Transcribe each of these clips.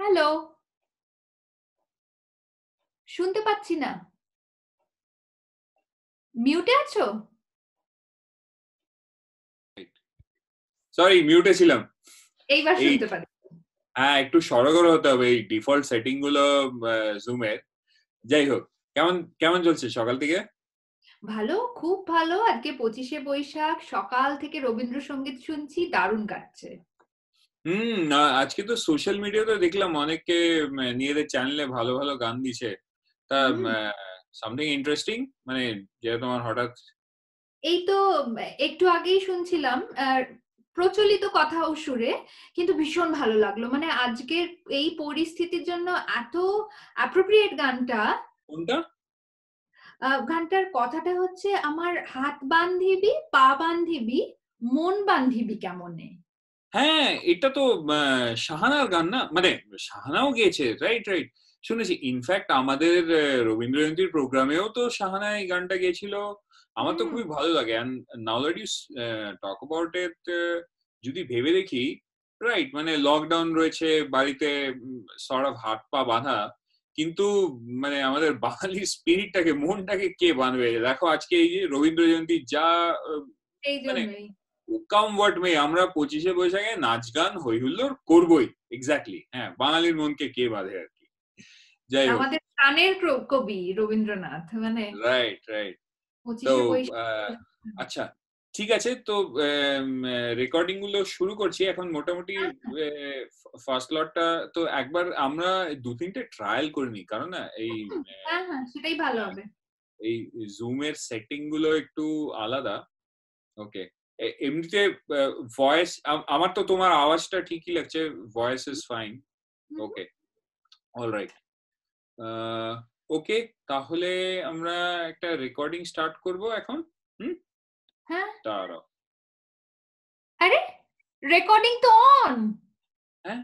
Hello. শুনতে পাচ্ছি না। মিউটে আছো? সরি মিউটে ছিলাম। এইবার এই- শুনতে পাচ্ছি। হ্যাঁ একটু সরগর হতে হবে এই ডিফল্ট সেটিংগুলো জুমের যাই হোক কেমন কেমন চলছে সকাল থেকে? ভালো খুব ভালো। আজকে পঁচিশে বৈশাখ সকাল থেকে রবীন্দ্রসঙ্গীত শুনছি দারুণ কাটছে। হুম আ- আজকে তো সোশ্যাল মিডিয়াতে দেখলাম অনেকে উম, নিজেদের চ্যানেলে ভালো ভালো গান দিছে। তা। সামথিং ইন্টারেস্টিং মানে যে তোমার হঠাৎ এই তো একটু আগেই শুনছিলাম প্রচলিত কথা ও সুরে কিন্তু ভীষণ ভালো লাগল। মানে আজকের এই পরিস্থিতির জন্য এত অ্যাপ্রোপ্রিয়েট গানটা। কোনটা? গানটার কথাটা হচ্ছে আমার হাত বান্ধিবি পা বান্ধিবি মন বান্ধিবি কেমনে? হ্যাঁ এটা তো শাহানার গান না? মানে শাহানাও গেয়েছে রাইট রাইট শুনেছি। ইনফ্যাক্ট আমাদের রবীন্দ্র জয়ন্তীর প্রোগ্রামেও তো শাহানা এই গানটা গেছিল আমার তো খুবই ভালো লাগে। Now that you talk about it যদি ভেবে দেখি রাইট মানে লকডাউন রয়েছে বাড়িতে সর্ট অফ হাত পা বাঁধা কিন্তু মানে আমাদের বাঙালি স্পিরিটটাকে মনটাকে কে বাঁধবে? দেখো আজকে এই যে রবীন্দ্র জয়ন্তী যা মানে কাম ওয়াট মে আমরা পঁচিশে বৈশাখে নাচ গান হই হুল্লোড় করবোই এক্স্যাক্টলি হ্যাঁ বাঙালির মনকে কে বাঁধে আর কি? যাই হোক। আমাদের প্রাণের কবি রবীন্দ্রনাথ মানে রাইট রাইট তো আচ্ছা ঠিক আছে তো রেকর্ডিংগুলো শুরু করছি। এখন মোটামুটি ফার্স্ট লটটা তো একবার আমরা দু তিনটে ট্রায়াল করে নিই কারণ না এই হ্যাঁ হ্যাঁ সেটাই ভালো হবে। এই জুমের সেটিংগুলো একটু আলাদা। ওকে এমনিতে ভয়েস আমার তো তোমার আওয়াজটা ঠিকই লাগছে voice is fine. Okay alright okay তাহলে আমরা একটা রেকর্ডিং স্টার্ট করব এখন হুম? হ্যাঁ। দাঁড়াও। আরে রেকর্ডিং তো অন হ্যাঁ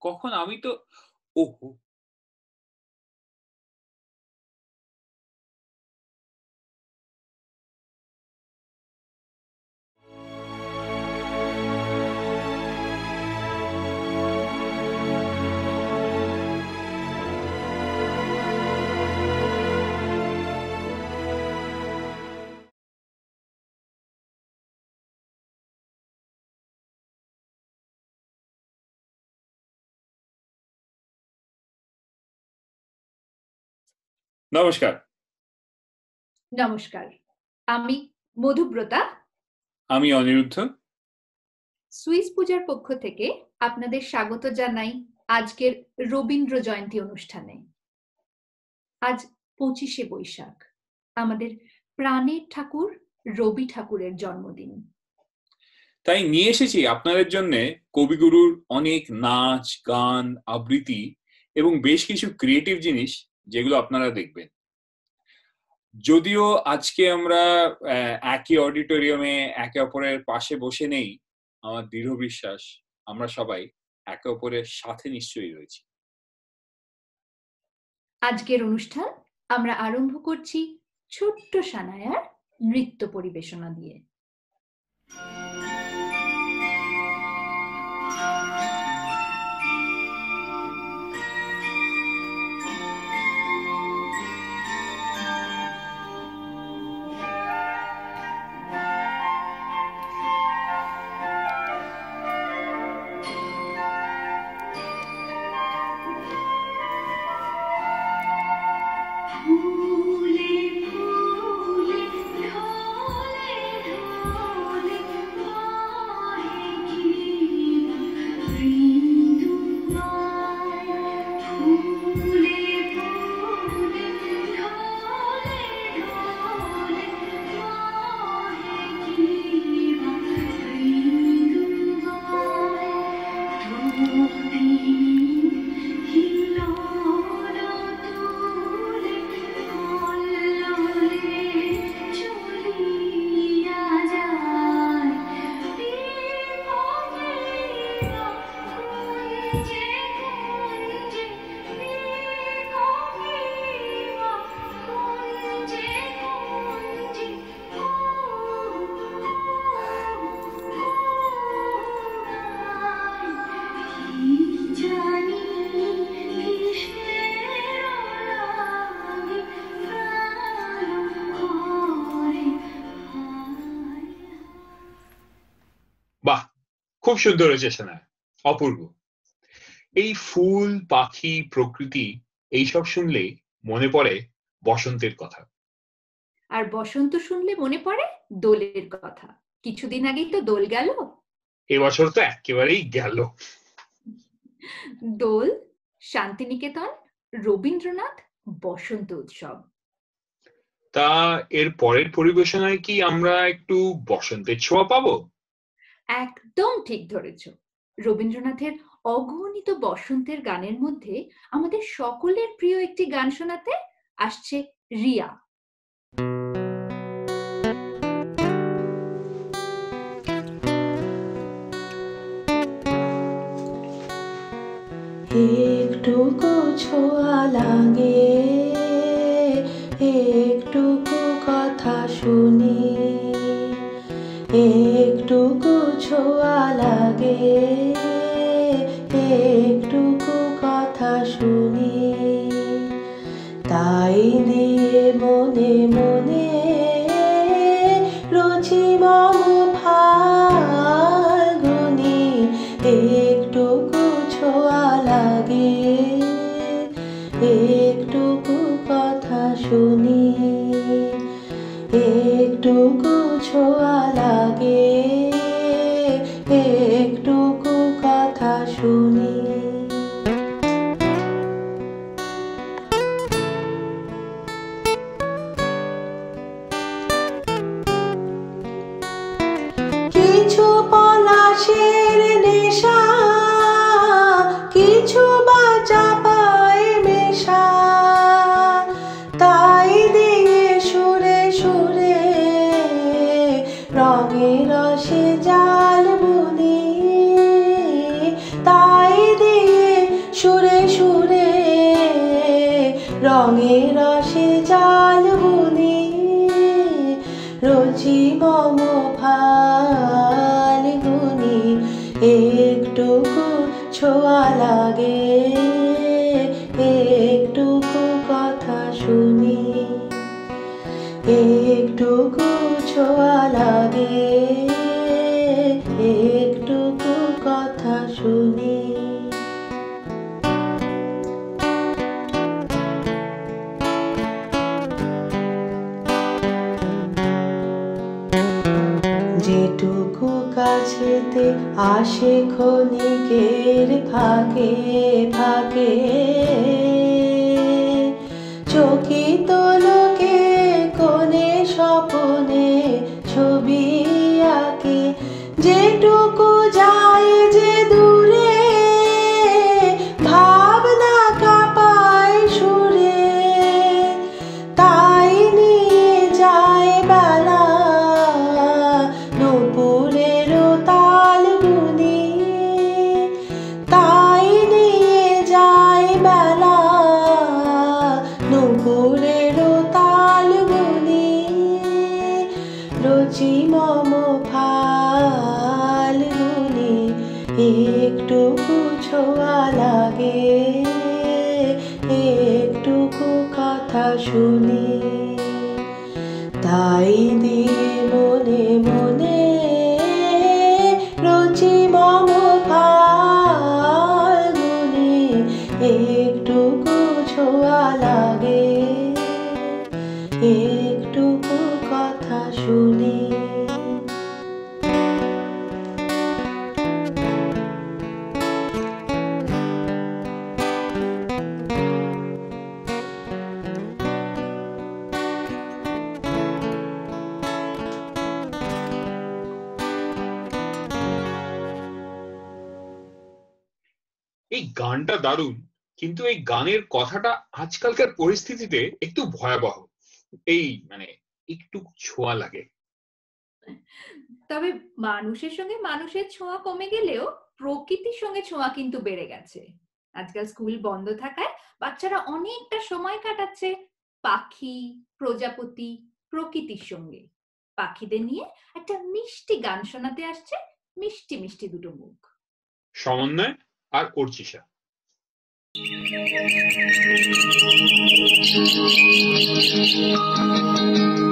কখন? আমি তো ওহো নমস্কার। নমস্কার। আমি মধুব্রতা আমি অনিরুদ্ধ। সুইস পূজার পক্ষ থেকে আপনাদের স্বাগত জানাই আজকের রবীন্দ্র জয়ন্তী অনুষ্ঠানে। আজ পঁচিশে বৈশাখ আমাদের প্রাণের ঠাকুর রবি ঠাকুরের জন্মদিন। তাই নিয়ে এসেছি আপনাদের জন্য কবিগুরুর অনেক নাচ গান আবৃত্তি এবং বেশ কিছু ক্রিয়েটিভ জিনিস যেগুলো আপনারা দেখবেন। যদিও আজকে আমরা একই অডিটোরিয়ামে একে অপরের পাশে বসে নেই, আমার দৃঢ় বিশ্বাস, আমরা সবাই একে অপরের সাথে নিশ্চয়ই রয়েছি। আজকের অনুষ্ঠান আমরা আরম্ভ করছি ছোট্ট সানায়ার নৃত্য পরিবেশনা দিয়ে। খুব সুন্দর হয়েছে শোনা। অপূর্ব। এই ফুল পাখি প্রকৃতি এইসব শুনলে মনে পড়ে বসন্তের কথা। আর বসন্ত শুনলে মনে পড়ে দোলের কথা। কিছুদিন আগেই তো দোল গেল। এবছর তো একেবারেই গেল। দোল শান্তিনিকেতন রবীন্দ্রনাথ বসন্ত উৎসব। তা এর পরের পরিবেশনায় কি আমরা একটু বসন্তের ছোঁয়া পাবো? একদম ঠিক ধরেছ। রবীন্দ্রনাথের অগণিত বসন্তের গানের মধ্যে আমাদের সকলের প্রিয় একটি গান শোনাতে আসছে রিয়া। একটুকু ছোঁয়া লাগে একটুকু কথা শুনি লাগে লাগে। একটুকু কথা শুনি। যেটুকু কাছেতে আসে ক্ষণিকের ফাঁকে ফাঁকে। দারুণ। কিন্তু এই গানের কথাটা আজকালকার পরিস্থিতিতে একটু ভয়াবহ। এই মানে একটু ছোঁয়া লাগে। তবে মানুষের সঙ্গে মানুষের ছোঁয়া কমে গেলেও প্রকৃতির সঙ্গে ছোঁয়া কিন্তু বেড়ে গেছে। আজকাল স্কুল বন্ধ থাকায় বাচ্চারা অনেকটা সময় কাটাচ্ছে পাখি প্রজাপতি প্রকৃতির সঙ্গে। পাখিদের নিয়ে একটা মিষ্টি গান শোনাতে আসছে মিষ্টি মিষ্টি দুটো মুখ। সমন্বয় আর অর্চিষা আমরা এবার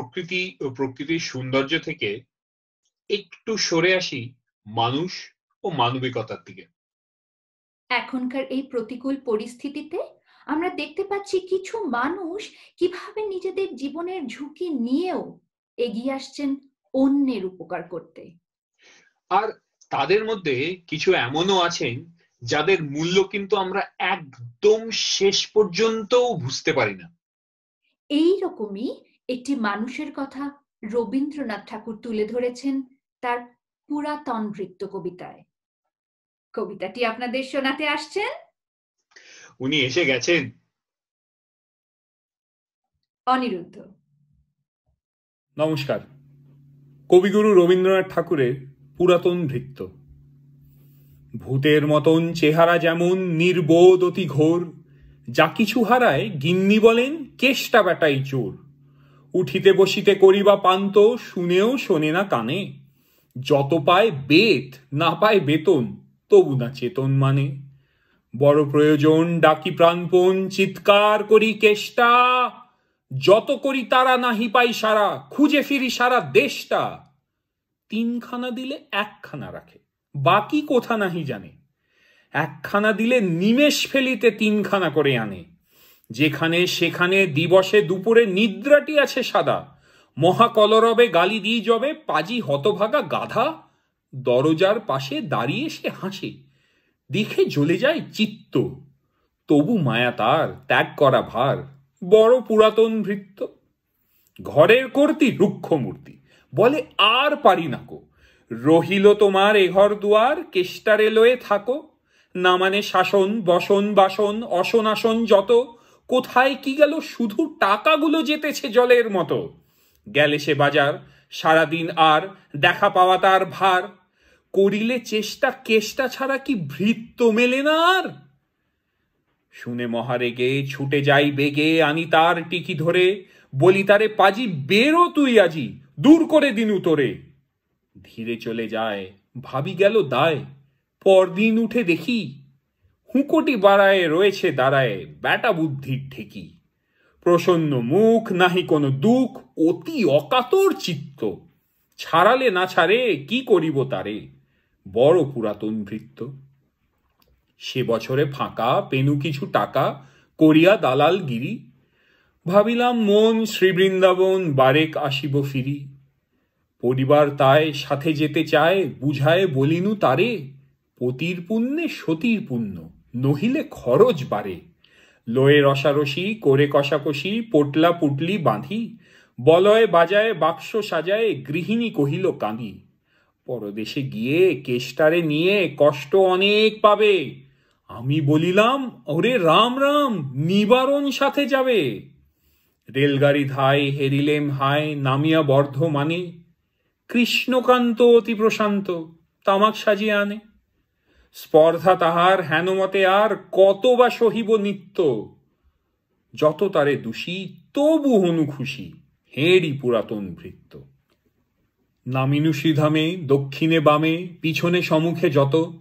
প্রকৃতি ও প্রকৃতির সৌন্দর্য থেকে একটু সরে আসি মানুষ ও মানবিকতার দিকে। এখনকার এই প্রতিকূল পরিস্থিতিতে আমরা দেখতে পাচ্ছি কিছু মানুষ কীভাবে নিজেদের জীবনের ঝুঁকি নিয়েও এগিয়ে আসছেন অন্যের উপকার করতে। আর তাদের মধ্যে কিছু এমনও আছেন যাদের মূল্য কিন্তু আমরা একদম শেষ পর্যন্ত বুঝতে পারি না। এই রকমই একটি মানুষের কথা রবীন্দ্রনাথ ঠাকুর তুলে ধরেছেন তার পুরাতন নৃত্য কবিতায়। কবিতাটি আপনাদের শোনাতে আসছেন? উনি এসে গেছেন। অনিরুদ্ধ। নমস্কার। কবিগুরু রবীন্দ্রনাথ ঠাকুরের পুরাতন ভৃত্য ভূতের মতন চেহারা যেমন নির্বোধ অতি ঘোর যা কিছু হারায় গিন্নি বলেন কেষ্টা বেটাই চোর। উঠিতে বসিতে করিবা পান্ত, শুনেও শোনে না কানে। যত পায় বেত, না পায় বেতন, তবু না চেতন মানে। বড় প্রয়োজন ডাকি প্রাণপণ, চিৎকার করি কেষ্টা। যত করি তারা নাহি পাই সারা, খুঁজে ফিরি সারা দেশটা। তিনখানা দিলে একখানা রাখে, বাকি কোথা নাহি জানে। একখানা দিলে নিমেষ ফেলিতে তিনখানা করে আনে। যেখানে সেখানে দিবসে দুপুরে নিদ্রাটি আছে সাদা। মহাকলরবে গালি দিয়ে যবে, পাজি হতভাগা গাধা। দরজার পাশে দাঁড়িয়ে সে হাসে। দেখে জ্বলে যায় চিত্ত। তবু মায়া তার, ত্যাগ করা ভার। বড় পুরাতন ভৃত্য। ঘরের কর্তি রুক্ষ মূর্তি বলে, আর পারি না কো রহিল তোমার এঘর দুয়ার, কেষ্টারে লয়ে থাকো। না মানে শাসন, বসন, বাসন, অসনাসন যত। কোথায় কি গেল? শুধু টাকাগুলো যেতেছে জলের মতো। গেলে সে বাজার, সারাদিন আর দেখা পাওয়া তার ভার। করিলে চেষ্টা, কেষ্টা ছাড়া কি ভৃত্য মেলে না আর? শুনে মহারেগে, ছুটে যাই বেগে, আনি তার টিকি ধরে। বলি, তারে পাজি, বেরো তুই আজি, দূর করে দিনু তোরে। ধীরে চলে যায়, ভাবি গেল দায়। পরদিন উঠে দেখি হুঁকোটি বাড়ায় রয়েছে দাঁড়ায় ব্যাটা বুদ্ধির ঠেকি। প্রসন্ন মুখ, নাহি কোনো দুঃখ, অতি অকাতর চিত্ত। ছাড়ালে না ছাড়ে, কি করিব তারে? বড় পুরাতন ভৃত্য। সে বছরে ফাঁকা, পেনু কিছু টাকা, করিয়া দালাল গিরি। ভাবিলাম, মন শ্রীবৃন্দাবন, বারেক আসিব ফিরি। পরিবার তাই সাথে যেতে চায়, বুঝায় বলিনু তারে, পতির পুণ্যে সতীর পুণ্য। নহিলে খরচ বাড়ে। লয়ে রসারসি, করে কষাকষি, পোটলা পুটলি বাঁধি, বলয় বাজায়, বাক্স সাজায় গৃহিণী কহিল কাঁদি। পরদেশে গিয়ে কেষ্টারে নিয়ে কষ্ট অনেক পাবে। আমি বলিলাম, ওরে রাম রাম, নিবারণ সাথে যাবে। রেলগাড়ি ধায় হেরিলেম হায়, নামিয়া বর্ধমানে। কৃষ্ণকান্ত অতি প্রশান্ত, তামাক সাজিয়ে আনে। স্পর্ধা তাহার হেনমতে আর কত বা সহিব নিত্য? যত তারে দোষী, তবু হনু খুশি, হেঁড়ি পুরাতন ভৃত্য। নামিনু শ্রীধামে, দক্ষিণে বামে, পিছনে সমুখে যত।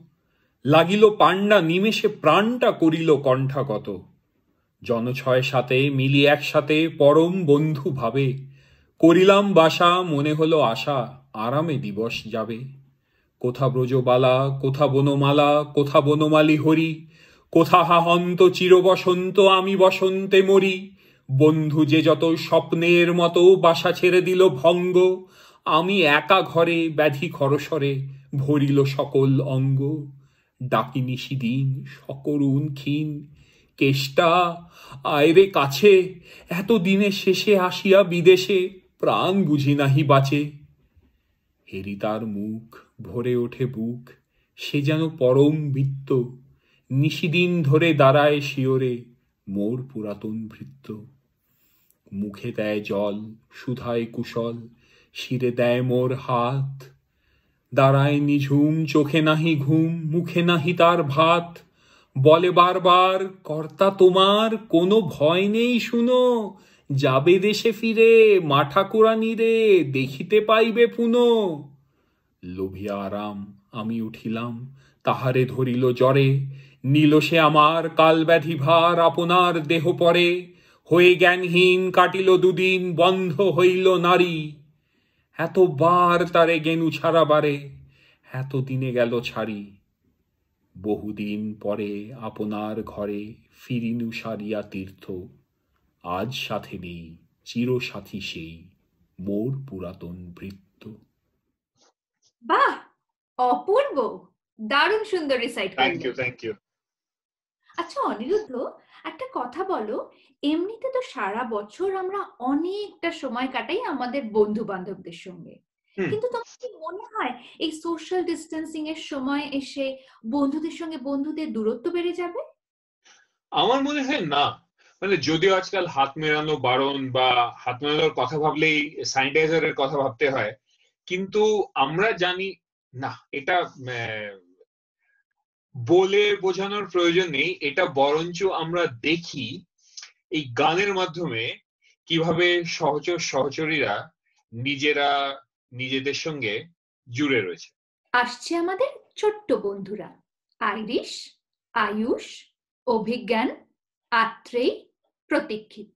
লাগিল পাণ্ডা, নিমেষে প্রাণটা করিল কণ্ঠা কণ্ঠাগত। জনছয় সাথে, মিলি একসাথে, পরম বন্ধু ভাবে। করিলাম বাসা, মনে হলো আশা, আরামে দিবস যাবে। কোথা ব্রজবালা, কোথা বনমালা, কোথা বনমালী হরি কোথা হাহন্ত চিরবসন্ত আমি বসন্তে মরি। বন্ধু, যে যত স্বপ্নের মতো বাসা ছেড়ে দিল ভঙ্গ, আমি একা ঘরে ব্যাধি খরসরে ভরিল সকল অঙ্গ। ডাকি নিশিদিন সকরুণ ক্ষীণ কেষ্টা আয়রে কাছে, এত দিনে শেষে আসিয়া বিদেশে, প্রাণ বুঝি নাহি বাঁচে। হেরি তার মুখ ভরে ওঠে বুক, সে যেন পরম বৃত্ত, নিশিদিন ধরে দাঁড়ায় শিওরে মোর পুরাতন ভৃত্য। মুখে দেয় জল, সুধায় কুশল, শিরে দেয় মোর হাত। দাঁড়ায় নিঝুম, চোখে নাহি ঘুম, মুখে নাহি তার ভাত। বলে বারবার, কর্তা তোমার, কোনো ভয় নেই শুনো। যাবে দেশে ফিরে, মা ঠাকুরানি রে দেখিতে পাইবে পুনো। লোভিয়া আরাম আমি উঠিলাম, তাহারে ধরিল জ্বরে। নিল সে আমার কাল ব্যাধি ভার, আপনার দেহ পরে। হয়ে জ্ঞানহীন কাটিল দুদিন, বন্ধ হইল নারী। এতবার তারে গেনু ছাড়া বারে এত দিনে গেল ছাড়ি। বহুদিন পরে আপনার ঘরে ফিরিনু সারিয়া তীর্থ। আজ সাথে নেই, চিরসাথী সেই, মোর পুরাতন ভৃত্য বাহ অপূর্ব দারুণ সুন্দর recite thank you thank you আচ্ছা অনিরুদ্ধ একটা কথা বলো এমনিতে তো সারা বছর আমরা অনেকটা সময় কাটাই আমাদের বন্ধু বান্ধবদের সঙ্গে কিন্তু তোমার কি মনে হয় এই সোশ্যাল ডিস্টেন্সিং এর সময় এসে বন্ধুদের সঙ্গে বন্ধুদের দূরত্ব বেড়ে যাবে? আমার মনে হয় না। মানে যদিও আজকাল হাত মেলানো বারণ বা হাত মেলানোর কথা ভাবলেই স্যানিটাইজারের কথা ভাবতে হয় কিন্তু আমরা জানি, না, এটা বলে বোঝানোর প্রয়োজন নেই, এটা বরঞ্চ আমরা দেখি এই গানের মাধ্যমে কীভাবে সহচর সহচরীরা নিজেরা, নিজেদের সঙ্গে জুড়ে রয়েছে। আসছে আমাদের ছোট্ট বন্ধুরা, আইরিশ, আয়ুষ, অভিজ্ঞান আত্রেই প্রতীক্ষিত।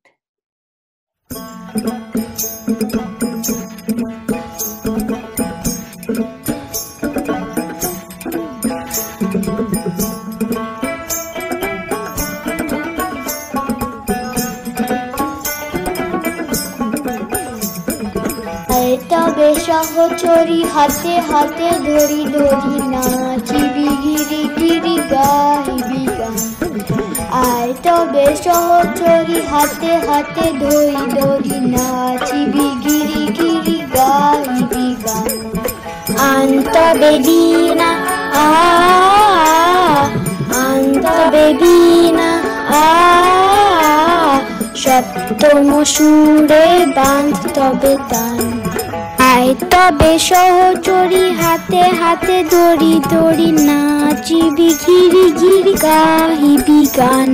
সহচরি হাতে হাতে ধরি ধরি নাচিবি গিরি গিরি গাইবি গান আয় তবে সহচরি হাতে হাতে ধরি ধরি নাচিবি গিরি গিরি গাইবি গান আন্ত বেদিনা আ আন্ত বেদিনা আ, সপ্তম সুরে বাঁধ তবে তান। আয় তবে সহচরি হাতে হাতে দড়ি দড়ি নাচিবি ঘিরি ঘিরি গাহিবি গান।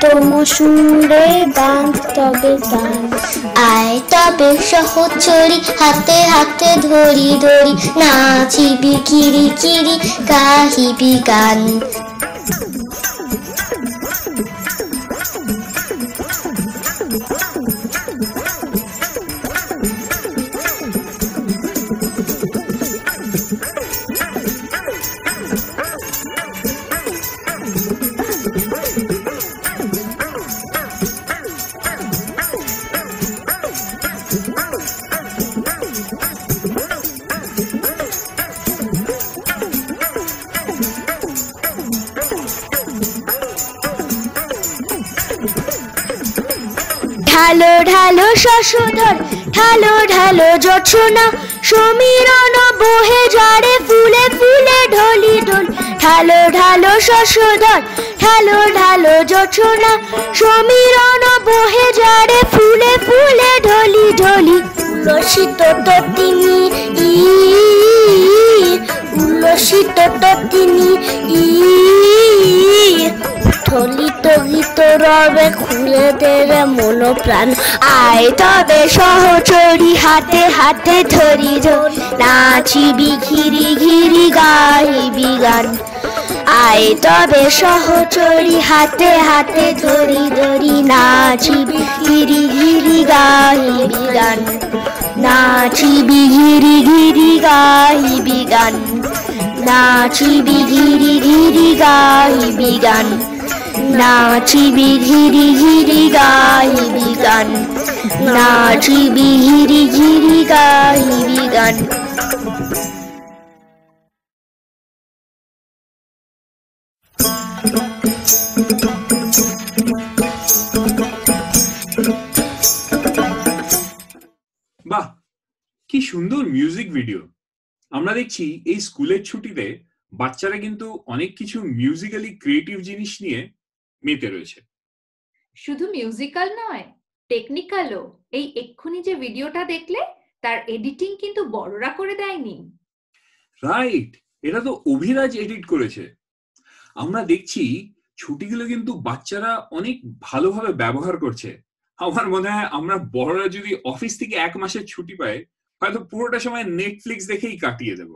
সপ্তম শুনলে বাঁধ তবে গান আয়, তবে সহচরি হাতে হাতে ধরি ধরি। নাচিবি কিরি কিরি, গাহিবি গান। ঢালো সমীরণ বহে ফুলে ফুলে ঢলি ঢোল ঢালো ঢালো শশধর, ঢালো ঢালো সমীরণ বহে ঝাড়ে ফুলে ফুলে ঢলি ঢলি। উল্লসিত তিনি ই, উল্লসিত তিনি ই গীত রবে খুলে দেবে মন প্রাণ আয় তবে সহচরি, হাতে হাতে ধরি ধরি নাচিবি ঘিরি ঘিরি গাইবি গান আয় তবে সহচরি, হাতে হাতে ধরি ধরি নাচিবি ঘিরি ঘিরি গাইবি গান নাচিবি ঘিরি ঘিরি গাইবি গান নাচিবি ঘিরি ঘিরি গাইবি গান নাচিবি ঘিরি ঘিরি গাইবি গান। নাচিবি ঘিরি ঘিরি গাইবি গান। বাহ, কি সুন্দর মিউজিক ভিডিও আমরা দেখছি এই স্কুলের ছুটিতে বাচ্চারা কিন্তু অনেক কিছু মিউজিক্যালি ক্রিয়েটিভ জিনিস নিয়ে মেতে রয়েছে। শুধু মিউজিক্যাল নয় টেকনিক্যালও এই এক্ষুনি যে ভিডিওটা দেখলে তার এডিটিং কিন্তু বড়রা করে দেয়নি। রাইট এটা তো অভিরাজ এডিট করেছে। আমরা দেখছি ছুটিগুলো কিন্তু বাচ্চারা অনেক ভালোভাবে ব্যবহার করছে। আমার মনে হয় আমরা বড়রা যদি অফিস থেকে এক মাসের ছুটি পাই হয়তো পুরোটা সময় নেটফ্লিক্স দেখেই কাটিয়ে দেব।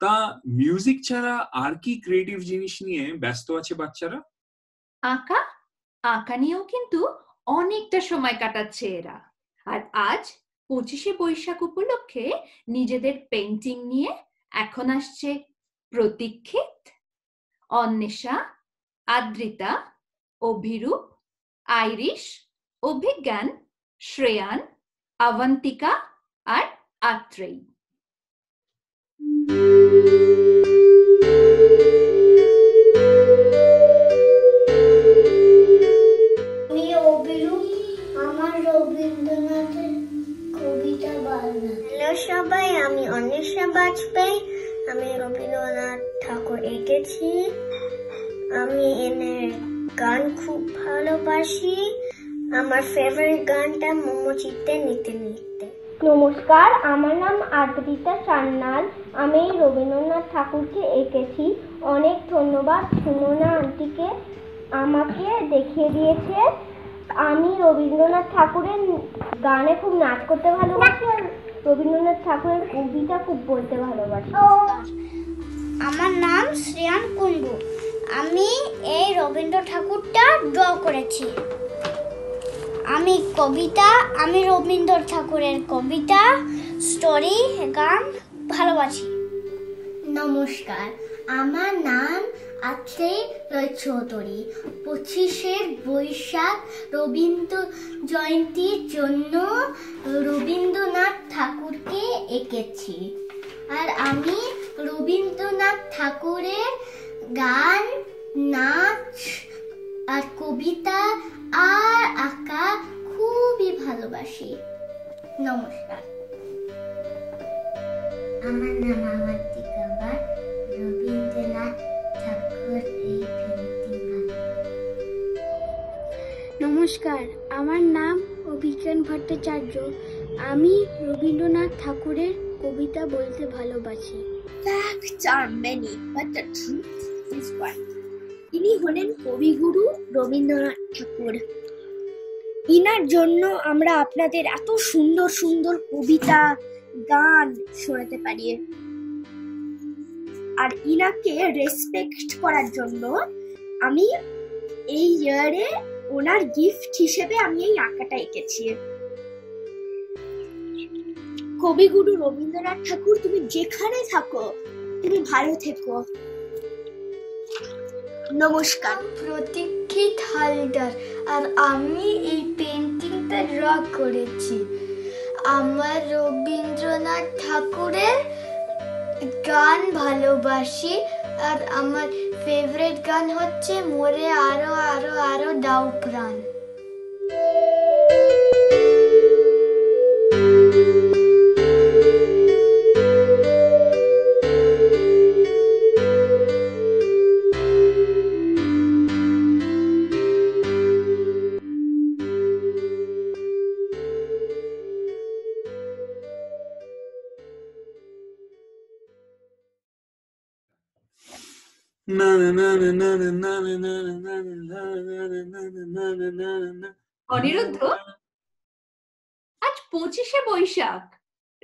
তা মিউজিক ছাড়া আর কি ক্রিয়েটিভ জিনিস নিয়ে ব্যস্ত আছে বাচ্চারা? আঁকা আঁকা নিয়েও কিন্তু অনেকটা সময় কাটাচ্ছে এরা। আর আজ পঁচিশে বৈশাখ উপলক্ষে নিজেদের পেন্টিং নিয়ে এখন আসছে প্রতীক্ষিত, অন্বেষা, আদ্রিতা, অভিরূপ, আইরিশ, অভিজ্ঞান, শ্রেয়ান, আবন্তিকা আর আত্রেয়ী। সবাই, আমি অন্বেষা বাজপেয়ী। আমি রবীন্দ্রনাথ ঠাকুর এঁকেছি। আমি এনের গান খুব ভালোবাসি। আমার ফেভারিট গানটা মোমো চিত্তে নিতে নিতে। নমস্কার, আমার নাম আদ্রিতা সান্যাল আমি রবীন্দ্রনাথ ঠাকুরকে এঁকেছি। অনেক ধন্যবাদ। সুমনা আন্টিকে। আমাকে দেখিয়ে দিয়েছে। আমি রবীন্দ্রনাথ ঠাকুরের গানে খুব নাচ করতে ভালোবাসি। রবীন্দ্রনাথ ঠাকুরের কবিতা খুব বলতে ভালোবাসি। আমার নাম শ্রেয়ান কুন্ডু আমি এই রবীন্দ্র ঠাকুরটা ড্র করেছি। আমি কবিতা আমি রবীন্দ্র ঠাকুরের কবিতা স্টোরি গান ভালোবাসি। নমস্কার আমার নাম আছে চৌধুরী পঁচিশে বৈশাখ রবীন্দ্র জয়ন্তীর জন্য রবীন্দ্রনাথ ঠাকুরকে এঁকেছি। আর আমি রবীন্দ্রনাথ ঠাকুরের গান, নাচ আর কবিতা আর আঁকা খুবই ভালোবাসি। নমস্কার। আমার নাম আমান্তিকা নমস্কার। আমার নাম অভিজ্ঞান ভট্টাচার্য। আমি রবীন্দ্রনাথ ঠাকুরের কবিতা বলতে ভালোবাসি. ইনি হলেন কবিগুরু রবীন্দ্রনাথ ঠাকুর। ইনার জন্য আমরা আপনাদের এত সুন্দর সুন্দর কবিতা, গান শোনাতে পারি। আর ইনাকে রেসপেক্ট করার জন্য আমি এই ইয়ারে ওনার গিফট হিসেবে আমি এই আঁকাটা এঁকেছি। কবিগুরু রবীন্দ্রনাথ ঠাকুর, তুমি যেখানে থাকো, তুমি ভালো থেকো। নমস্কার। প্রতীক্ষিত হালদার, আর আমি এই পেন্টিংটা ড্র করেছি। আমার রবীন্দ্রনাথ ঠাকুরের গান ভালোবাসি, আর আমার ফেভারিট গান হচ্ছে মোরে আরও আরও আরও দাও প্রাণ অনিরুদ্ধ? আজ পঁচিশে বৈশাখ।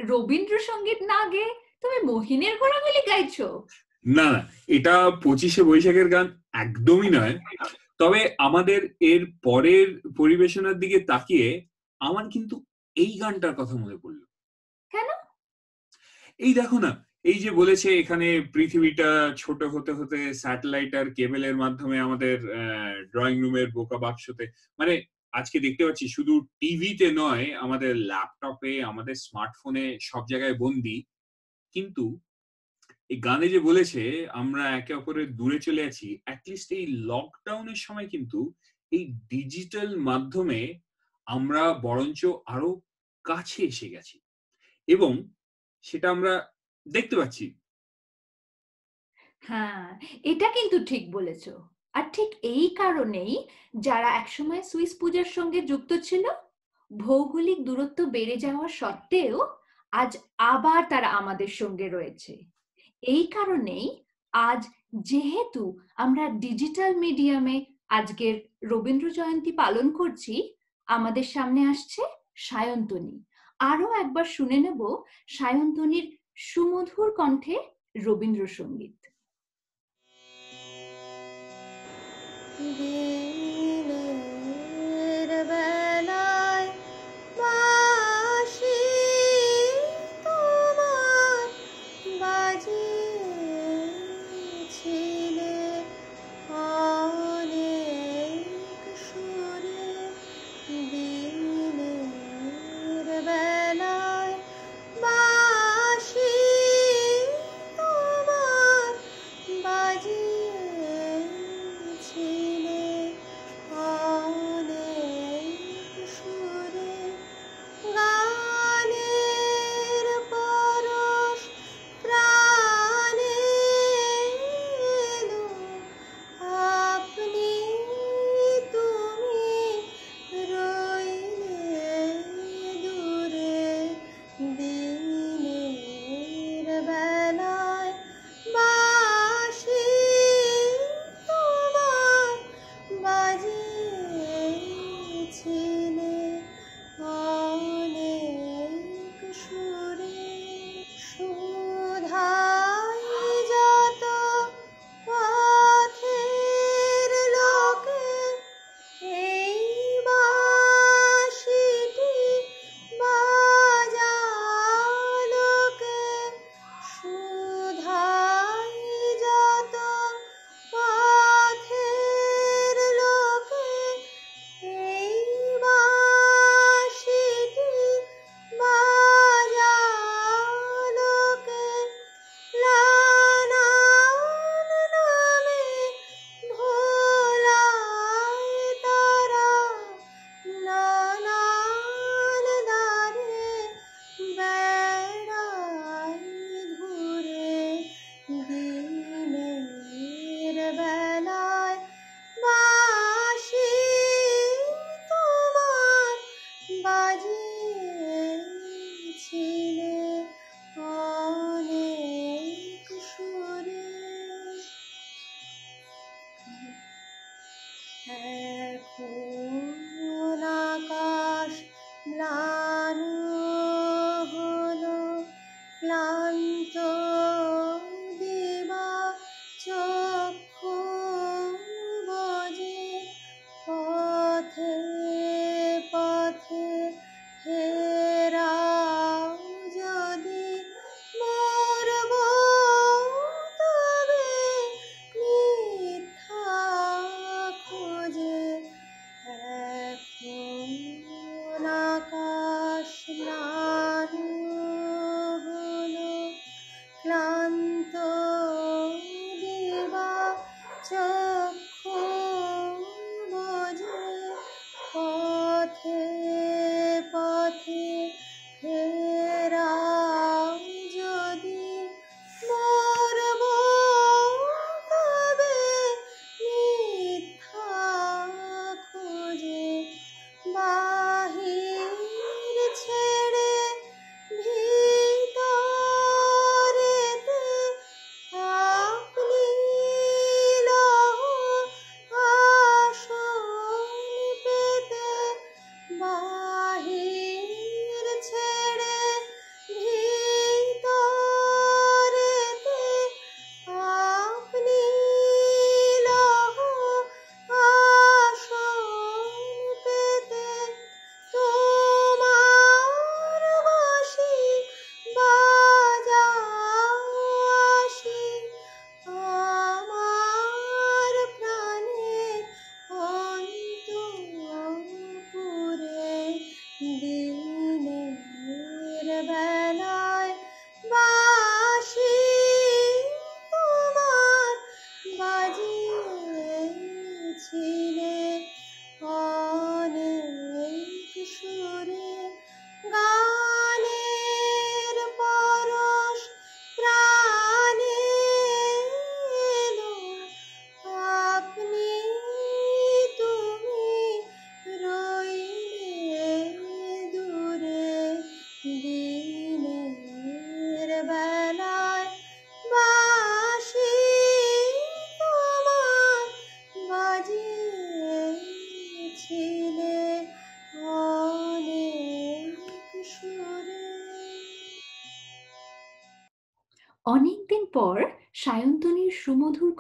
রবীন্দ্রসঙ্গীত না গেয়ে তুমি মহিনের ঘোড়াগুলি গাইছো? না না এটা পঁচিশে বৈশাখের গান একদমই নয়। তবে আমাদের এর পরের পরিবেশনার দিকে তাকিয়ে আমার কিন্তু এই গানটার কথা মনে পড়ল। কেন? এই দেখো না এই যে বলেছে এখানে পৃথিবীটা ছোট হতে হতে স্যাটেলাইট আর কেবলের মাধ্যমে আমাদের ড্রয়িং রুমের বোকা বাক্সতে মানে আজকে দেখতে পাচ্ছি শুধু টিভিতে নয়, আমাদের ল্যাপটপে আমাদের স্মার্টফোনে সব জায়গায় বন্দি। কিন্তু এই গানে যে বলেছে, আমরা একে অপরের দূরে চলে আছি অ্যাটলিস্ট এই লকডাউনের সময় কিন্তু এই ডিজিটাল মাধ্যমে আমরা বরঞ্চ আরও কাছে এসে গেছি। এবং সেটা আমরা দেখতে পাচ্ছি। হ্যাঁ এটা কিন্তু ঠিক বলেছ। আর ঠিক এই কারণেই যারা একসময় সুইস পূজার সঙ্গে যুক্ত ছিল, ভৌগোলিক দূরত্ব বেড়ে যাওয়া সত্ত্বেও আজ আবার তারা আমাদের সঙ্গে রয়েছে। এই কারণেই আজ যেহেতু আমরা ডিজিটাল মিডিয়ামে আজকের রবীন্দ্র জয়ন্তী পালন করছি, আমাদের সামনে আসছে সায়ন্তনী। আরও একবার শুনে নেব সায়ন্তনীর সুমধুর কণ্ঠে রবীন্দ্রসঙ্গীত। দিনের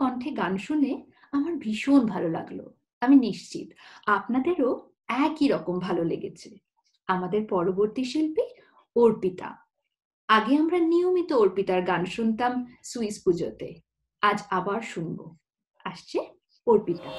কণ্ঠে গান শুনে আমার ভীষণ ভালো লাগল। আমি নিশ্চিত আপনাদেরও একই রকম ভালো লেগেছে। আমাদের পরবর্তী শিল্পী অর্পিতা। আগে আমরা নিয়মিত অর্পিতার গান শুনতাম সুইস পুজোতে। আজ আবার শুনব। আসছে অর্পিতা।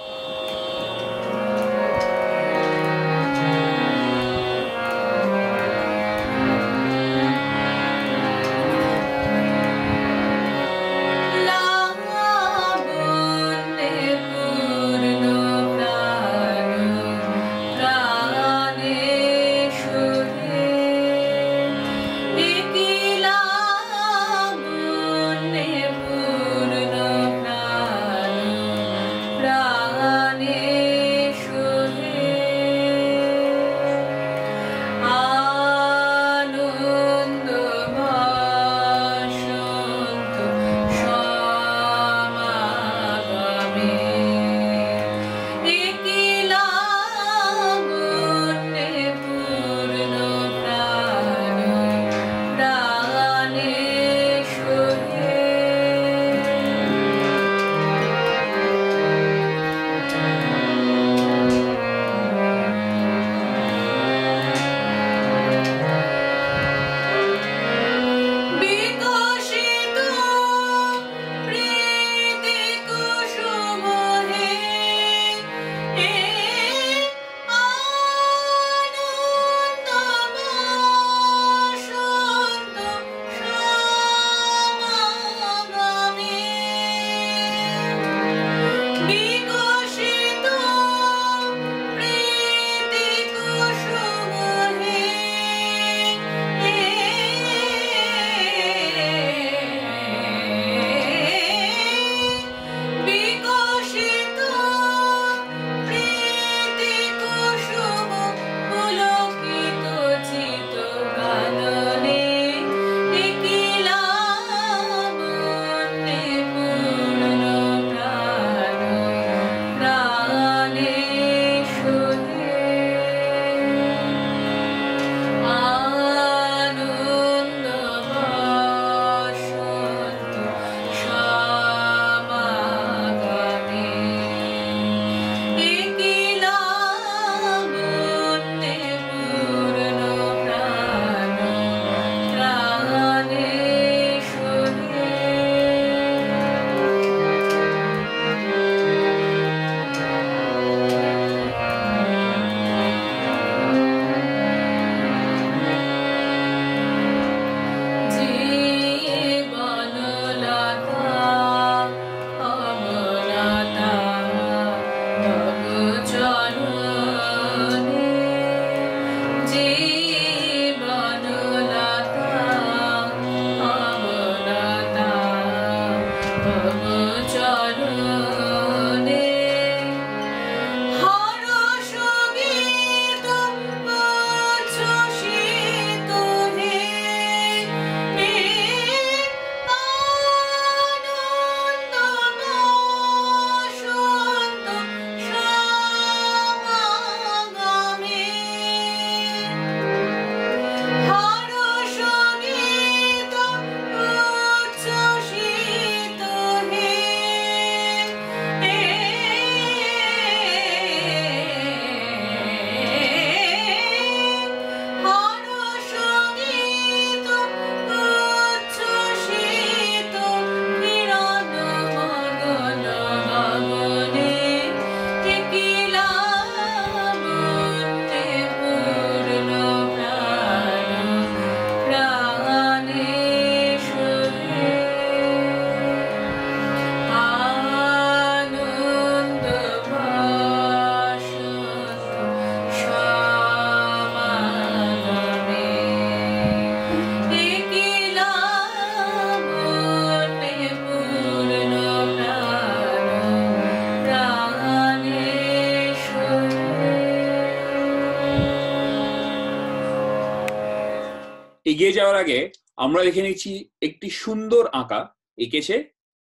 এগিয়ে যাওয়ার আগে আমরা দেখে নিচ্ছি একটি সুন্দর আঁকা এঁকেছে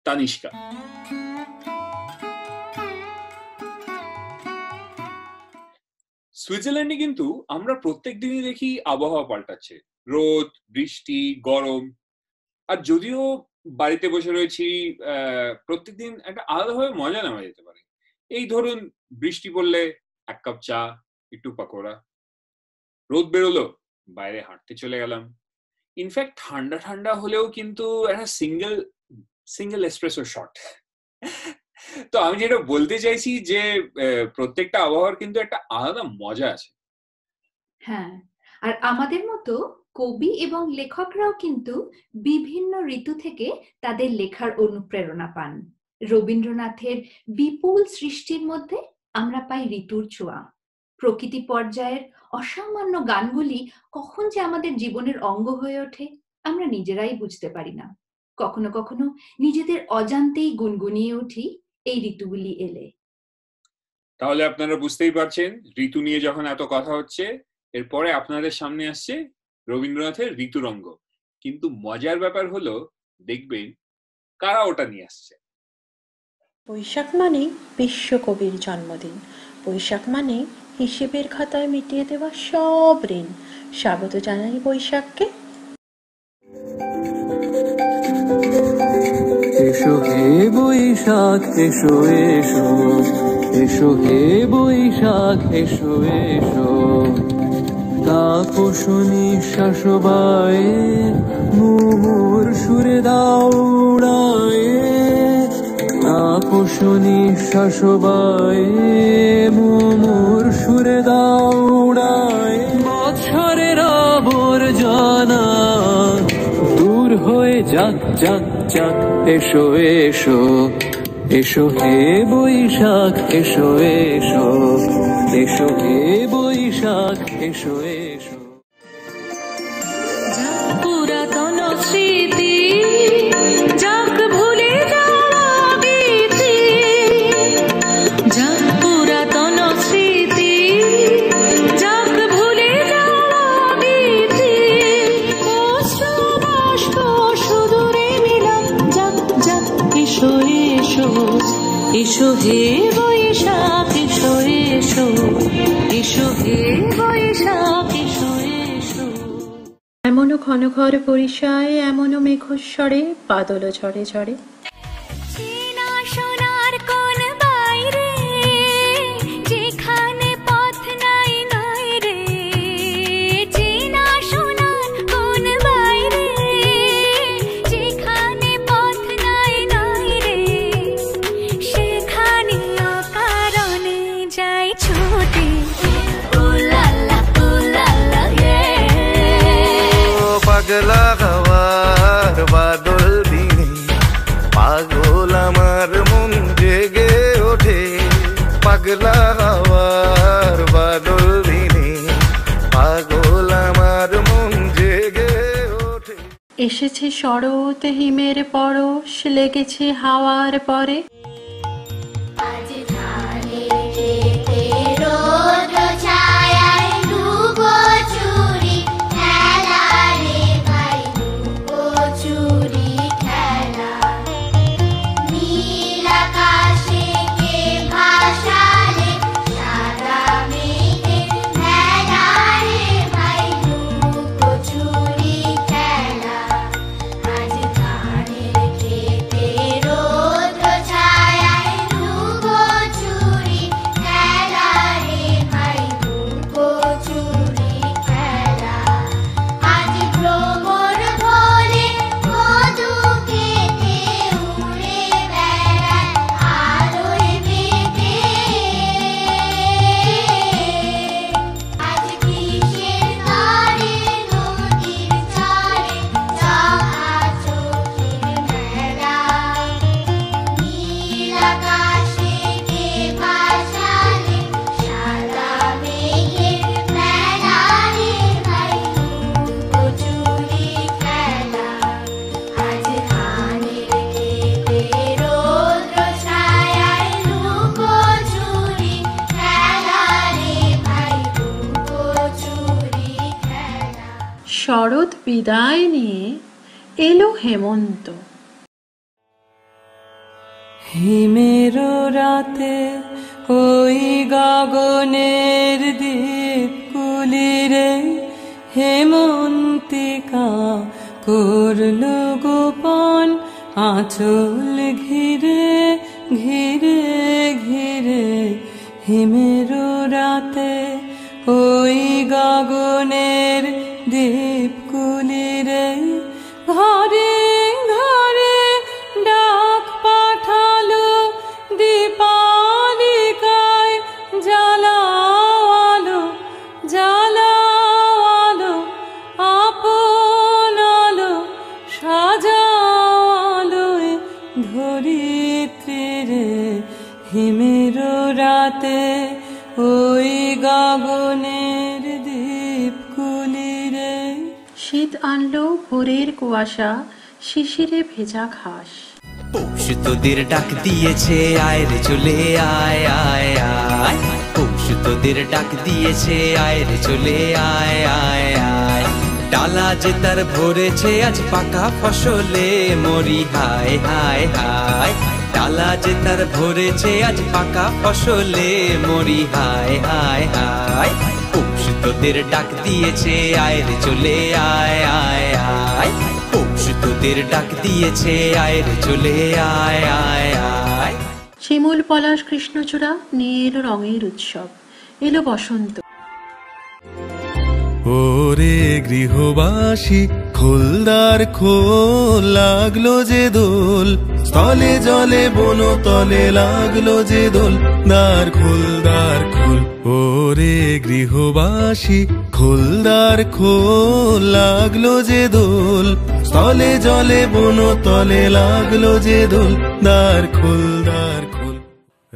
তানিষ্কা। সুইজারল্যান্ডে কিন্তু আমরা প্রত্যেক দিনই দেখি আবহাওয়া পাল্টাচ্ছে। রোদ, বৃষ্টি, গরম। আর যদিও বাড়িতে বসে রয়েছি প্রত্যেকদিন একটা আলাদাভাবে মজা নেওয়া যেতে পারে। এই ধরুন, বৃষ্টি পড়লে এক কাপ চা, একটু পাকোড়া। রোদ বেরোলো, বাইরে হাঁটতে চলে গেলাম। ইনফ্যাক্ট ঠান্ডা ঠান্ডা হলেও কিন্তু একটা সিঙ্গেল সিঙ্গেল এসপ্রেসো শট তো আমি যেটা বলতে চাইছি যে প্রত্যেকটা আবহাওয়ার কিন্তু একটা আলাদা মজা আছে। হ্যাঁ আর আমাদের মতো কবি এবং লেখকরাও কিন্তু বিভিন্ন ঋতু থেকে তাদের লেখার অনুপ্রেরণা পান। রবীন্দ্রনাথের বিপুল সৃষ্টির মধ্যে আমরা পাই ঋতুর ছোঁয়া। প্রকৃতি পর্যায়ের অসামান্য গানগুলি কখন যে আমাদের জীবনের অঙ্গ হয়ে ওঠে আমরা নিজেরাই বুঝতে পারি না। কখনো কখনো নিজেদের অজান্তেই গুনগুনিয়ে উঠি এই ঋতুগুলি এলে। তাহলে আপনারা বুঝতেই পারছেন ঋতু নিয়ে যখন এত কথা হচ্ছে এরপরে আপনাদের সামনে আসছে রবীন্দ্রনাথের ঋতুরঙ্গ। কিন্তু মজার ব্যাপার হলো দেখবেন কারা ওটা নিয়ে আসছে? বৈশাখ মানে বিশ্বকবির জন্মদিন। বৈশাখ মানে হিসেবের খাতায় মিটিয়ে দেওয়া সব ঋণ। স্বাগত জানাই বৈশাখকে। এসো হে বৈশাখ, এসো এসো। এসো হে বৈশাখ, এসো এসো। বায়ে মুহুর সুরে দাউড়ায়ে। তাপস নিঃশ্বাস বায়ে মুমুর সুরে দাউড়ায় বছরের আবর্জনা দূর হয়ে যাক যাক যাক, এসো এসো এসো হে বৈশাখ, এসো এসো এসো হে বৈশাখ, এসো এসো। ঘন ঘর পরিষায় এমনও মেঘস্বরে বাদল ঝরে ঝরে। এসেছে শরৎ হিমের পরশ লেগেছে হাওয়ার পরে। আজ ধানের ক্ষেতে বিদায় নিয়ে এলো হেমন্ত। হিমের রাতে ওই গগনের দ্বীপ কুলিরে হেমন্তিকা করল গোপন আঁচল ঘিরে ঘিরে ঘিরে। হিমের রাতে ওই গগনের দ্বীপ ভোরের কুয়াশা, শিশিরে ভেজা ঘাস। পৌষ তোদের ডাক দিয়েছে, আয় রে চলে আয় আয় আয়। পৌষ তোদের ডাক দিয়েছে, আয় রে চলে আয় আয় আয়। ডালা যে তার ভরেছে, আজ পাকা ফসলে মরি, হায় হায় হায়। ডালা যে তার ভরেছে, আজ পাকা ফসলে মরি, হায় হায় হায়। পৌষ তোদের ডাক দিয়েছে, আয় রে চলে আয় আয় তোদের ডাক দিয়েছে আয়ের চলে আয় আয় আয়। শিমুল পলাশ কৃষ্ণচূড়া নীল রঙের উৎসব। এলো বসন্ত। ওরে গৃহবাসী খোলদার খোল লাগল যে দোল। স্থলে জলে বন তলে লাগল যে দোল। দ্বার খোলদার খোল, ওরে গৃহবাসী খোলদার খোল লাগল যে দোল। স্থলে জলে বন তলে লাগল যে দোল। দ্বার খোলদার খোল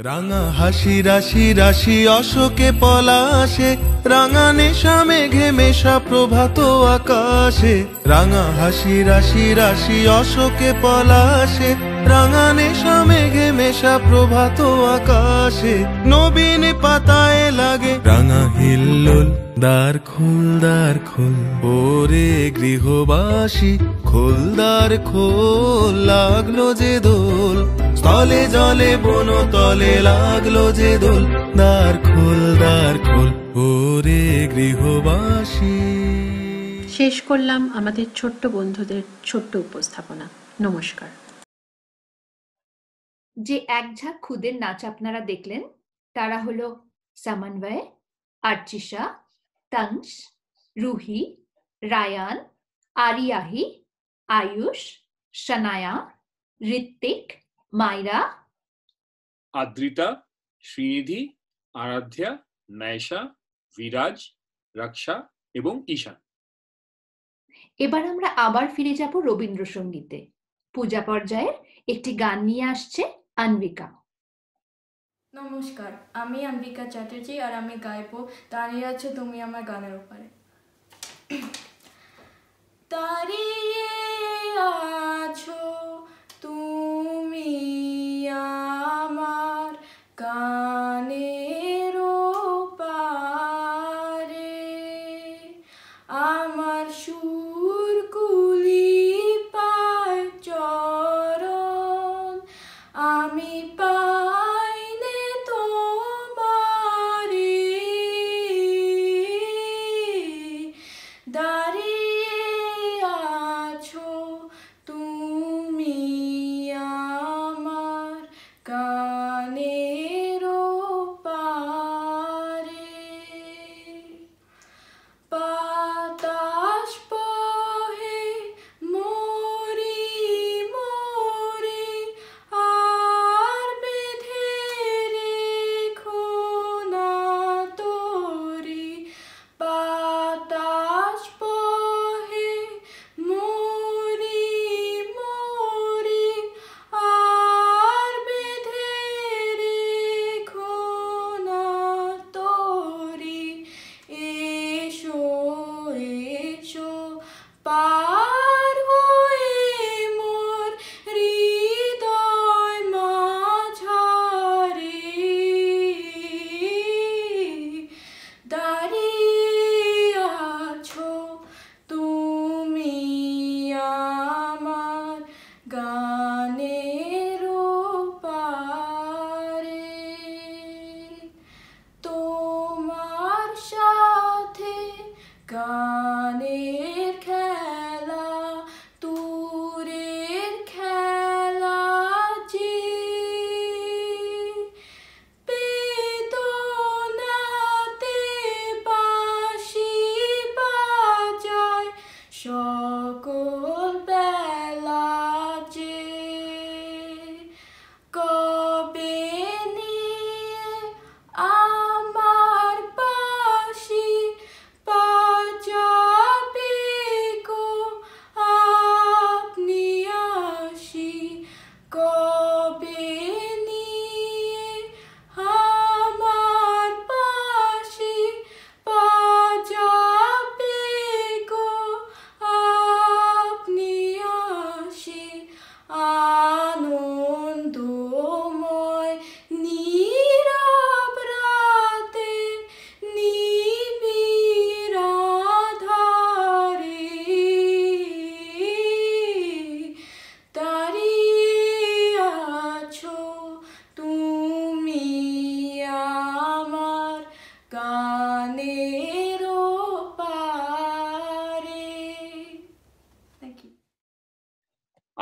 রাঙা হাসি, রাশি রাশি, অশোকে পলাশে, রাঙা নেশা, মেঘে মেশা, প্রভাত আকাশে। রাঙা হাসি, রাশি রাশি, অশোকে পলাশে, রাঙা নেশা, মেঘে মেশা, প্রভাত আকাশে। নবীন পাতায় লাগে রাঙা হিল্লোল। দ্বার খোল দ্বার খোল ওরে গৃহবাসী খোল দ্বার খোল লাগল যে দোল। স্থলে জলে বন তলে লাগল যে দোল। দ্বার খোল দ্বার খোল ওরে গৃহবাসী। শেষ করলাম আমাদের ছোট্ট বন্ধুদের ছোট্ট উপস্থাপনা। নমস্কার। যে এক ঝাঁক খুদের নাচ আপনারা দেখলেন তারা হলো সমন্বয় আর্চিশা তংস রুহি রায়ান আরিয়াহি আয়ুষ শনায়া ঋত্বিক মাইরা। আদ্রিতা শ্রীনিধি আরাধ্যা নাইশা বিরাজ রক্ষা এবং ঈশান। এবার আমরা আবার ফিরে যাব রবীন্দ্রসঙ্গীতে। পূজা পর্যায়ের একটি গান নিয়ে আসছে আনবিকা। নমস্কার আমি অম্বিকা চ্যাটার্জি আর আমি গাইবো দাঁড়িয়ে আছো তুমি আমার গানের উপরে দাঁড়িয়ে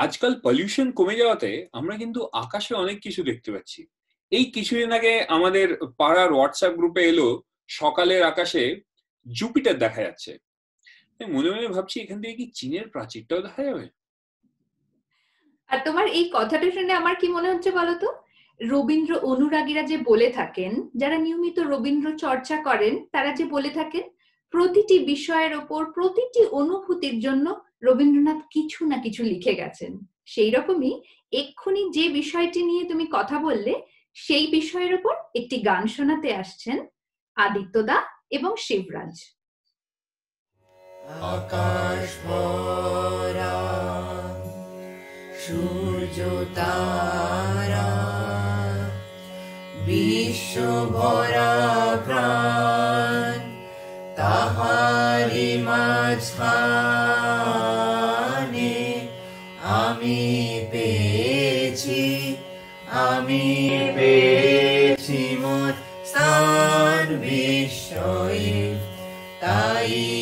আজকাল পলিউশন কমে যাওয়াতে আমরা কিন্তু আকাশে অনেক কিছু দেখতে পাচ্ছি। এই কিছুদিন আগে আমাদের পাড়ার হোয়াটসঅ্যাপ গ্রুপে এলো, সকালের আকাশে জুপিটার দেখা যাচ্ছে। মনে মনে ভাবছি এখান থেকে কি চীনের প্রাচীরটাও দেখা যাবে? আর তোমার এই কথাটা শুনে আমার কি মনে হচ্ছে বলতো? রবীন্দ্র অনুরাগীরা যে বলে থাকেন, যারা নিয়মিত রবীন্দ্র চর্চা করেন, তারা যে বলে থাকেন, প্রতিটি বিষয়ের ওপর প্রতিটি অনুভূতির জন্য রবীন্দ্রনাথ কিছু না কিছু লিখে গেছেন। সেই রকমই এক্ষুনি যে বিষয়টি নিয়ে তুমি কথা বললে, সেই বিষয়ের উপর একটি গান শোনাতে আসছেন আদিত্যদা এবং শিবরাজ। আকাশ ভরা, সূর্য তারা, বিশ্ব ভরা প্রাণ তাহারি মাঝখানে আমি পেয়েছি আমি পেয়েছি মোর স্থান বিশ্বয়ে তাই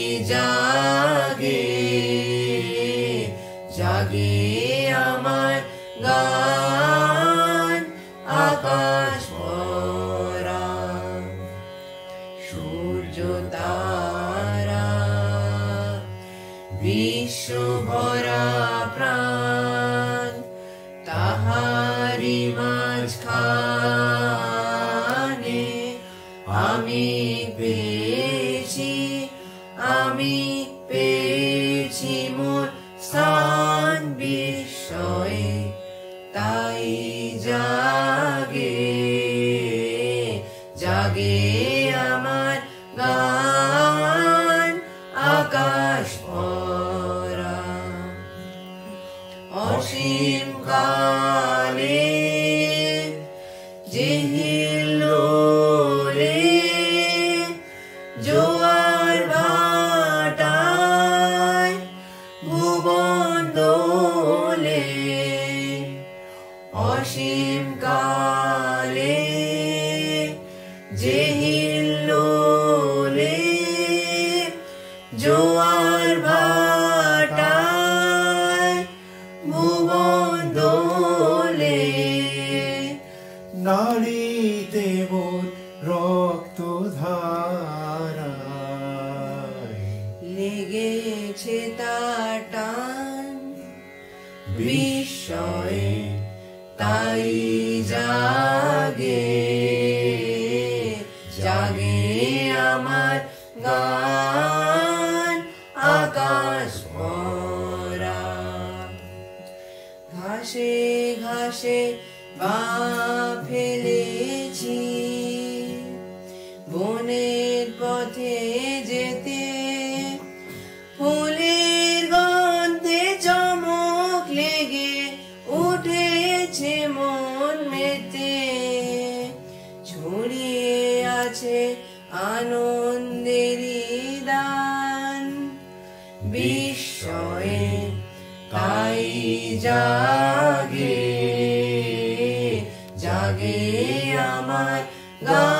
জাগে আমার গান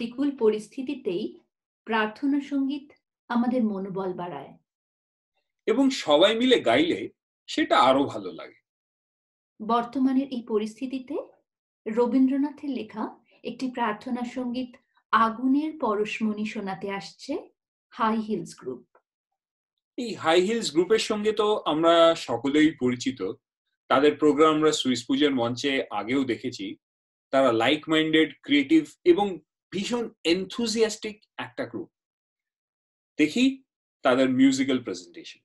প্রতিকূল পরিস্থিতিতেই প্রার্থনা সংগীত আমাদের মনোবল বাড়ায়। এবং সবাই মিলে গাইলে সেটা আরও ভালো লাগে। বর্তমানের এই পরিস্থিতিতে রবীন্দ্রনাথের লেখা একটি প্রার্থনা সংগীত আগুনের পরশমণি শোনাতে আসছে হাই হিলস গ্রুপ এই হাই হিলস গ্রুপের সঙ্গে তো আমরা সকলেই পরিচিত। তাদের প্রোগ্রাম আমরা সুইস পুজোর মঞ্চে আগেও দেখেছি। তারা লাইক মাইন্ডেড ক্রিয়েটিভ এবং ভীষণ এনথুজিয়াস্টিক একটা গ্রুপ দেখি তাদের মিউজিক্যাল প্রেজেন্টেশন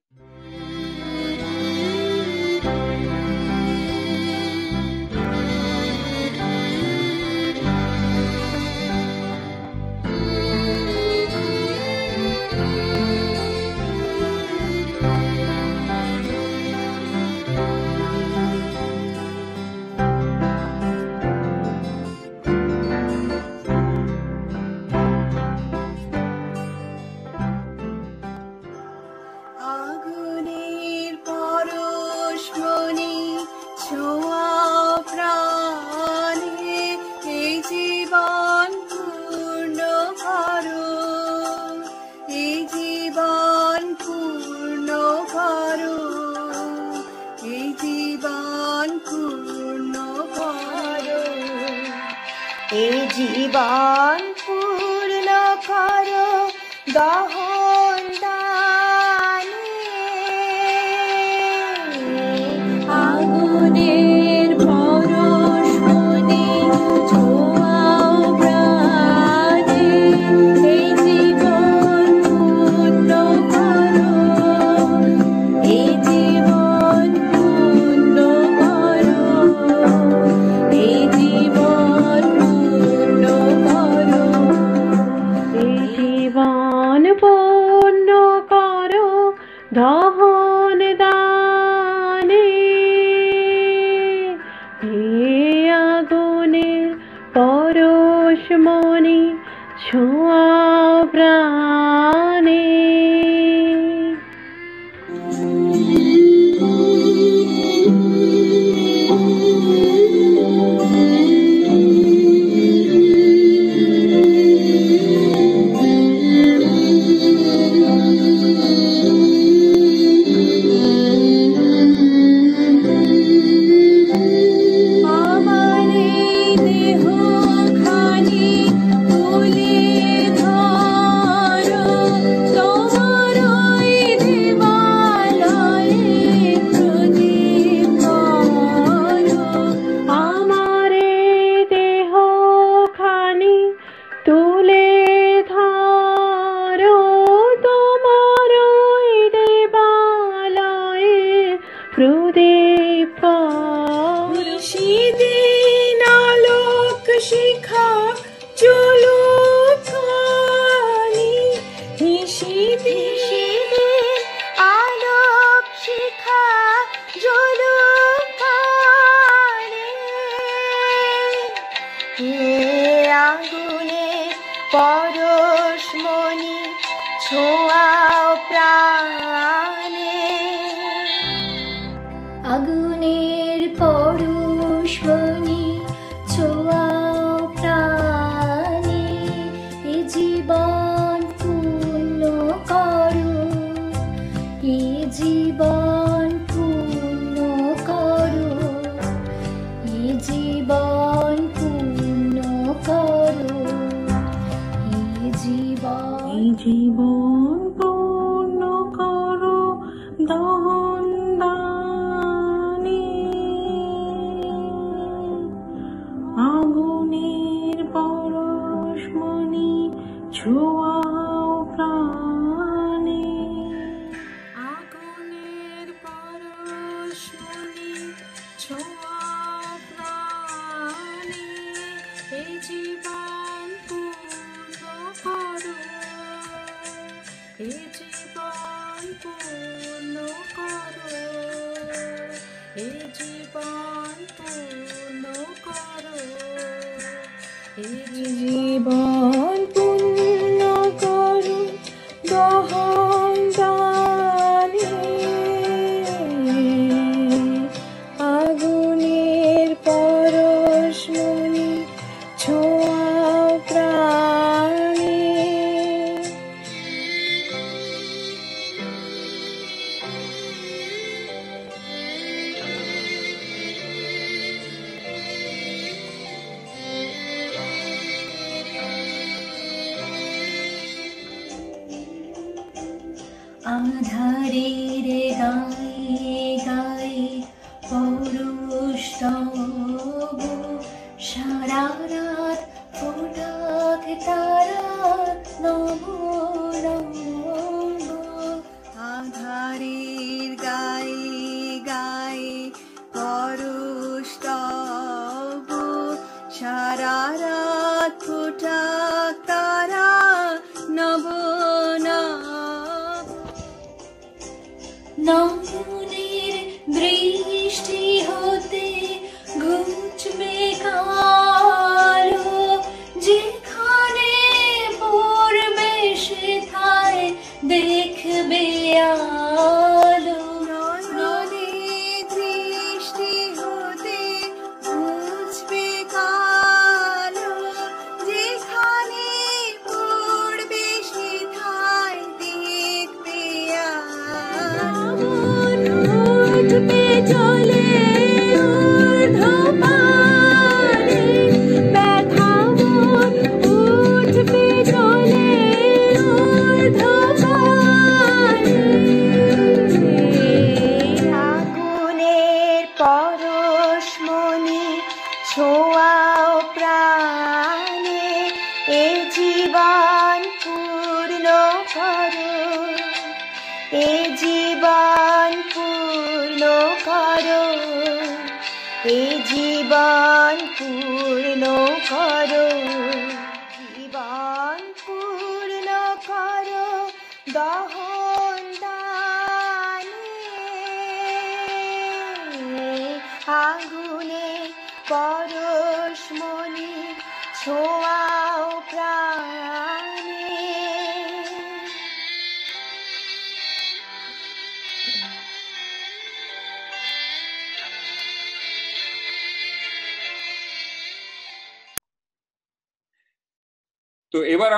一定是。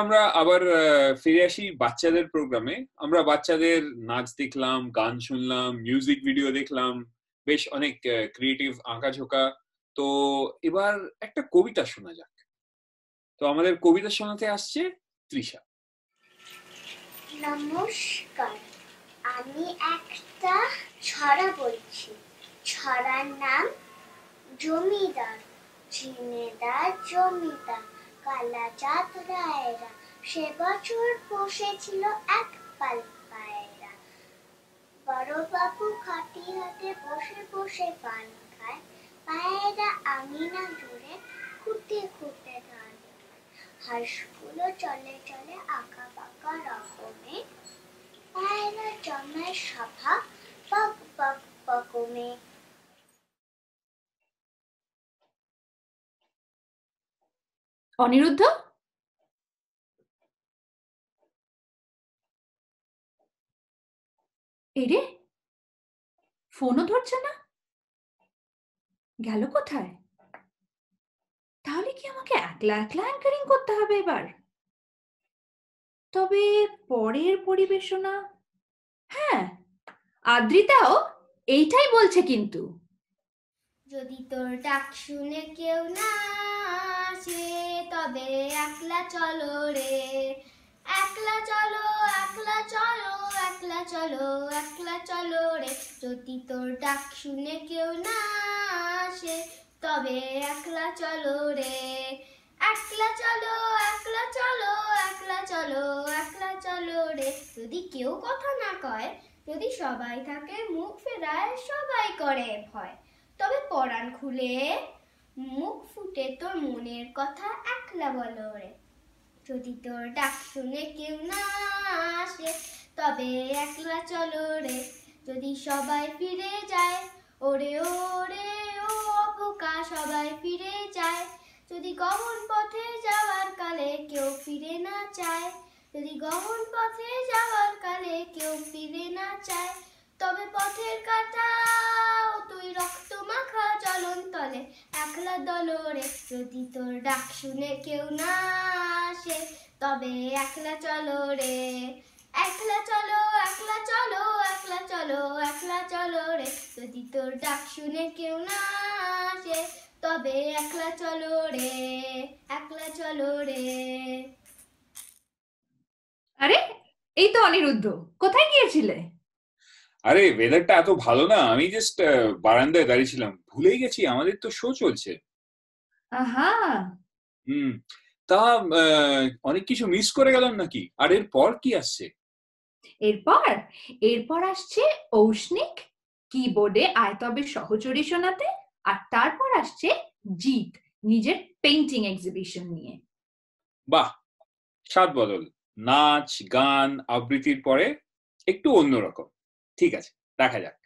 আমরা আবার ফিরে আসি বাচ্চাদের প্রোগ্রামে আমরা বাচ্চাদের নাচ দেখলাম, গান শুনলাম মিউজিক ভিডিও দেখলাম, বেশ অনেক ক্রিয়েটিভ আঁকাঝোঁকা। তো এবার একটা কবিতা শোনা যাক। তো আমাদের কবিতা শোনাতে আসছে তৃষা। নমস্কার, আমি একটা ছড়া বলছি। ছড়ার নাম জমিদার জমিদার। কালাচাঁদ রায়রা, সে বছর বসেছিল এক পাল পায়রা। বড়বাবু খাটি হাতে বসে বসে পান খায়, পায়রা আমি না জুড়ে খুঁটে খুঁটে ধান হাঁসগুলো চলে চলে আঁকা বাঁকা রকমে। পায়রা জমায় সভা, বক বক বকমে। অনিরুদ্ধ? এরে, ফোনও ধরছে না। গেল কোথায়? তাহলে কি আমাকে একলা একলা অ্যাঙ্কারিং করতে হবে এবার? তবে পরের পরিবেশনা? হ্যাঁ আদ্রিতাও এইটাই বলছে কিন্তু। যদি তোর ডাক শুনে কেউ না আসে, তবে একলা চলো রে। একলা চলো একলা চলো একলা চলো একলা চলো রে। যদি তোর ডাক শুনে কেউ না আসে, তবে একলা চলো রে। একলা চলো একলা চলো একলা চলো একলা চলো রে। যদি কেউ কথা না কয়, যদি সবাই থাকে, মুখ ফেরায়, সবাই করে ভয়। তবে পরাণ খুলে মুখ ফুটে তোর মনের কথা একলা বলো রে। যদি তোর ডাক শুনে কেউ না আসে, তবে একলা চলো রে। যদি সবাই ফিরে যায়, ওরে ওরে ও অপকা সবাই ফিরে যায়। যদি গহন পথে যাওয়ার কালে কেউ ফিরে না চায়, যদি গহন পথে যাওয়ার কালে কেউ ফিরে না চায় তবে পথের কাটাও তুই রক্ত মাখা চলন তলে। একলা দলরে যদি তোর ডাক শুনে কেউ না আসে, তবে একলা চলো রে। একলা চলো একলা চলো একলা চলো একলা চলো রে। যদি তোর ডাক শুনে কেউ না আসে, তবে একলা চলো রে, একলা চলো রে। আরে, এই তো অনিরুদ্ধ। কোথায় গিয়েছিলে? আরে ওয়েদারটা এত ভালো না। আমি জাস্ট বারান্দায় দাঁড়িয়েছিলাম ভুলেই গেছি আমাদের তো শো চলছে। আহা! হুম তা অনেক কিছু মিস করে গেলাম নাকি? আর এরপর কি আসছে? এরপর? এরপর আসছে ঔষ্ণিক কিবোর্ডে আয়তবে সহচরী শোনাতে আর তারপর আসছে জিৎ নিজের পেইন্টিং এক্সিবিশন নিয়ে। বাহ! স্বাদ বদল। নাচ গান আবৃত্তির পরে একটু অন্যরকম ঠিক আছে দেখা যাক।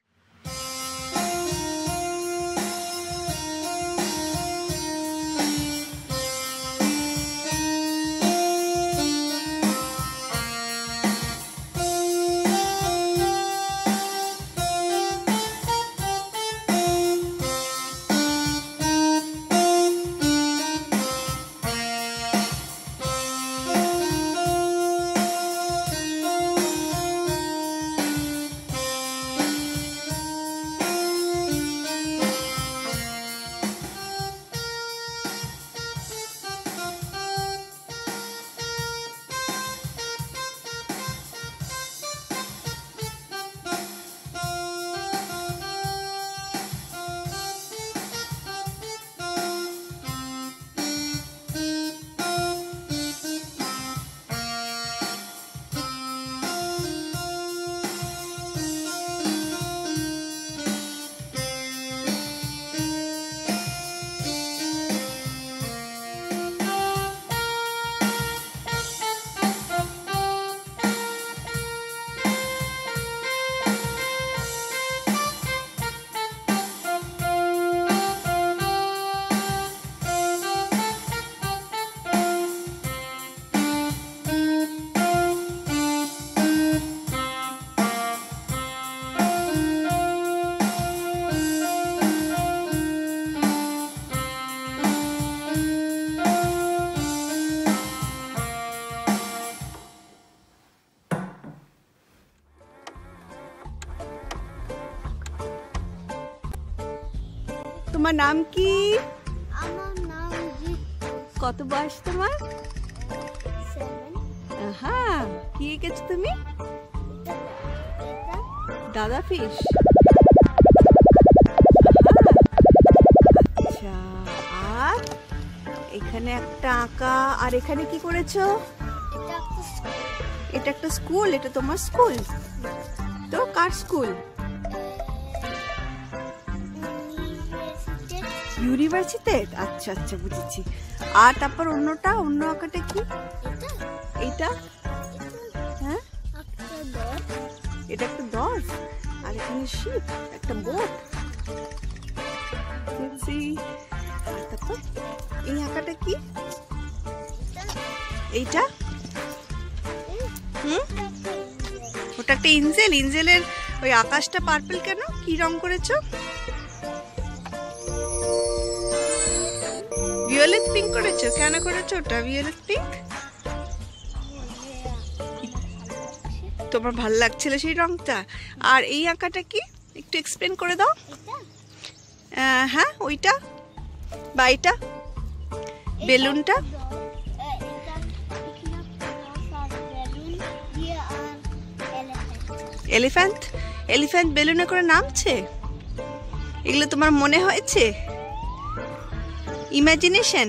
তোমার নাম কি? আমার নাম কত বয়স তোমার? হ্যাঁ কি এঁকেছো তুমি? দাদা ফিশ। আচ্ছা আর এখানে একটা আঁকা আর এখানে কি করেছ? এটা একটা স্কুল এটা তোমার স্কুল। তো কার স্কুল? ইউনিভার্সিটি আচ্ছা আচ্ছা বুঝেছি। আর তারপর অন্যটা, অন্য আঁকাটা কি? এইটা হ্যাঁ? এটা একটা দশ। আর এখানে শিপ একটা বোট আর তারপর, এই আঁকাটা কি? এইটা? হুম? ওটা একটা ইঞ্জেল ইঞ্জেলের ওই আকাশটা পার্পল কেন? কি রং করেছ? ভিওলেট পিঙ্ক করেছ? কেন করেছ ওটা ভিওলেট পিঙ্ক তোমার ভালো লাগছিল সেই রংটা? আর এই আঁকাটা কি? একটু এক্সপ্লেন করে দাও। হ্যাঁ ওইটা? বা এটা বেলুনটা? এলিফ্যান্ট? এলিফ্যান্ট বেলুনে করে নামছে? এগুলো তোমার মনে হয়েছে? ইমাজিনেশন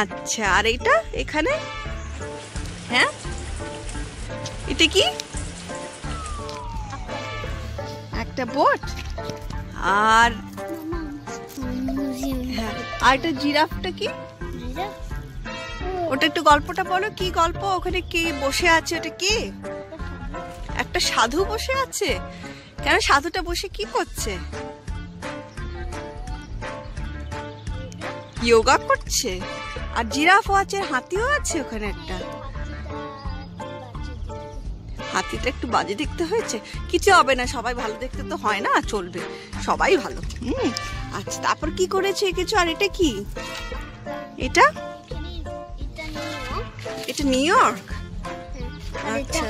আচ্ছা আর এইটা এখানে? হ্যাঁ? এটা কি? একটা বোট? আর হ্যাঁ আর এটা জিরাফটা কি? ওটা একটু গল্পটা বলো, কি গল্প? ওখানে কি বসে আছে? ওটা কি? একটা সাধু বসে আছে? কেন সাধুটা বসে কি করছে? যোগা করছে? আর জিরাফও আছে হাতিও আছে ওখানে একটা। হাতিটা একটু বাজে দেখতে হয়েছে। কিছু হবে না, সবাই ভালো দেখতে তো হয় না, চলবে। সবাই ভালো। হুম আচ্ছা তারপর কি করেছে কিছু আর এটা কি? এটা? এটা নিউ ইয়র্ক? আচ্ছা।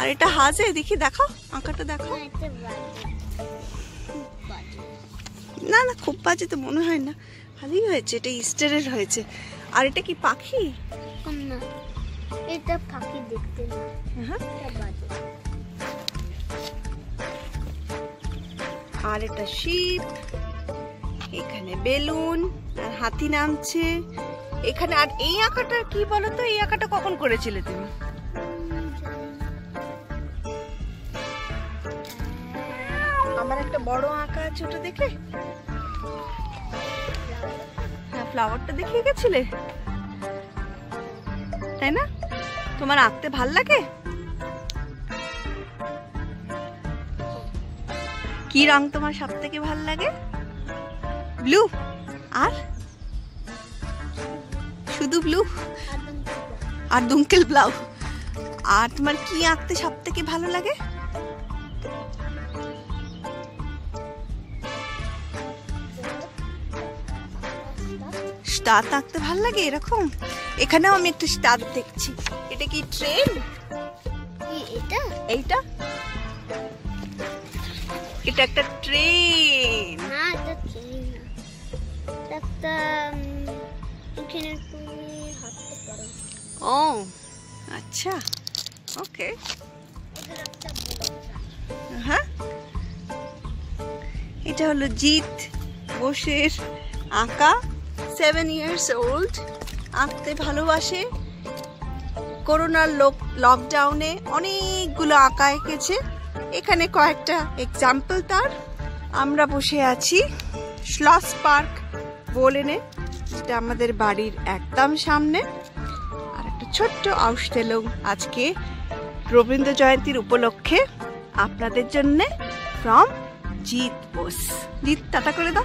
আর এটা হাজে? দেখি, দেখো, আঁকাটা দেখো। না না, খুব বাজে তো মনে হয় না। ভালোই হয়েছে এটা ইস্টারের হয়েছে। আর এটা কি পাখি? না। এটা ফাঁকি দেখতে না। হ্যাঁ। আর এটা শিপ এখানে বেলুন আর হাতি নামছে। এখানে আর এই আঁকাটা কি বলো তো এই আঁকাটা কখন করেছিলে তুমি? আমার একটা বড় আঁকা আছে ওটা দেখে ফ্লাওয়ারটা দেখিয়ে গেছিলে? তাই না? তোমার আঁকতে ভালো লাগে? কি রং তোমার সব থেকে ভালো লাগে? ব্লু আর? শুধু ব্লু আর দুঙ্কেল ব্লাউ আর তোমার কি আঁকতে সব থেকে ভালো লাগে? স্টার আঁকতে ভালো লাগে এরকম? এখানেও আমি একটা স্টার দেখছি। এটা কি ট্রেন? এটা? এইটা? এটা একটা ট্রেন। না এটা ট্রেন না। একটা এখানে তুমি হাঁটতে পারো। ও আচ্ছা। ওকে। হ্যাঁ? এটা হলো জিৎ বোসের আঁকা। সেভেন ইয়ার্স ওল্ড আঁকতে ভালোবাসে। করোনার লোক লকডাউনে অনেকগুলো আঁকা এঁকেছে। এখানে কয়েকটা এক্সাম্পল তার। আমরা বসে আছি স্লস পার্ক বোলেনে যেটা আমাদের বাড়ির একদম সামনে। আর একটা ছোট্ট আউশতেলং আজকে রবীন্দ্র জয়ন্তীর উপলক্ষে আপনাদের জন্যে ফ্রম জিৎ বোস জিৎ টাটা করে দাও।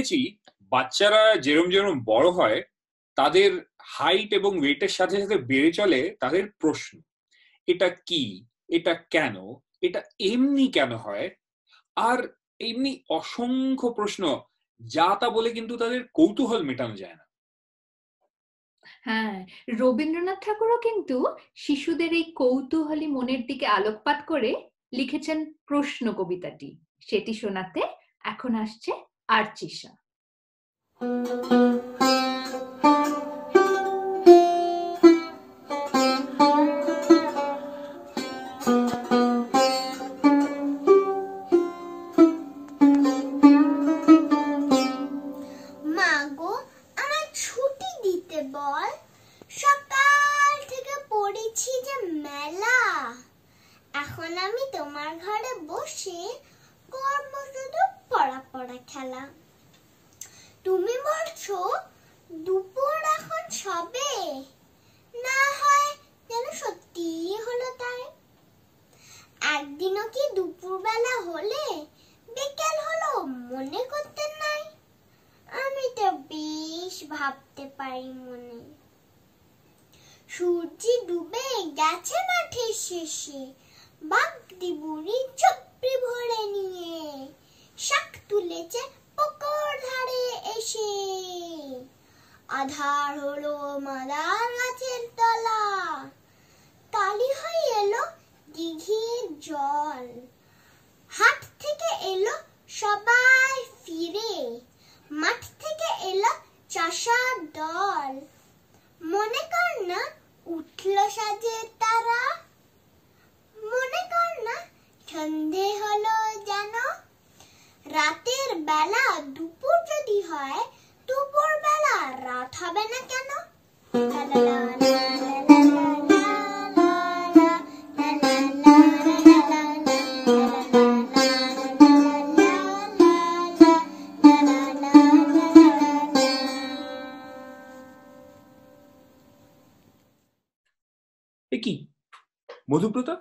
দেখেছি, বাচ্চারা যেরম যেরম বড় হয়, তাদের হাইট এবং ওয়েটের সাথে সাথে বেড়ে চলে তাদের প্রশ্ন, এটা কি, এটা কেন, এটা এমনি কেন হয়? আর এমনি অসংখ্য প্রশ্ন, যা তা বলে কিন্তু তাদের কৌতূহল মেটানো যায় না। হ্যাঁ রবীন্দ্রনাথ ঠাকুরও কিন্তু শিশুদের এই কৌতূহলী মনের দিকে আলোকপাত করে লিখেছেন প্রশ্ন কবিতাটি। সেটি শোনাতে এখন আসছে Archisha. তুমি বলছো দুপুর এখন সবে? না হয় যেন সত্যিই হলো তাই। একদিনও কি দুপুরবেলা হলে বিকেল হলো মনে করতে নাই? আমি তো বেশ ভাবতে পারি মনে। সূর্য ডুবে গেছে মাঠের শেষে বাগদি বুড়ি চপড়ি ভরে নিয়ে, শাক তুলেছে পুকুর ধারে এসে। আধার হলো মাদার গাছের তলা। কালি হয়ে এলো দিঘির জল। হাট থেকে এলো সবাই ফিরে। মাঠ থেকে এলো চাষার দল। মনে কর না উঠল সাজে তারা। মনে কর না সন্ধে হলো জানো রাতের বেলা দুপুর যদি হয় দুপুর বেলা রাত হবে না কেন কি মধুব্রতা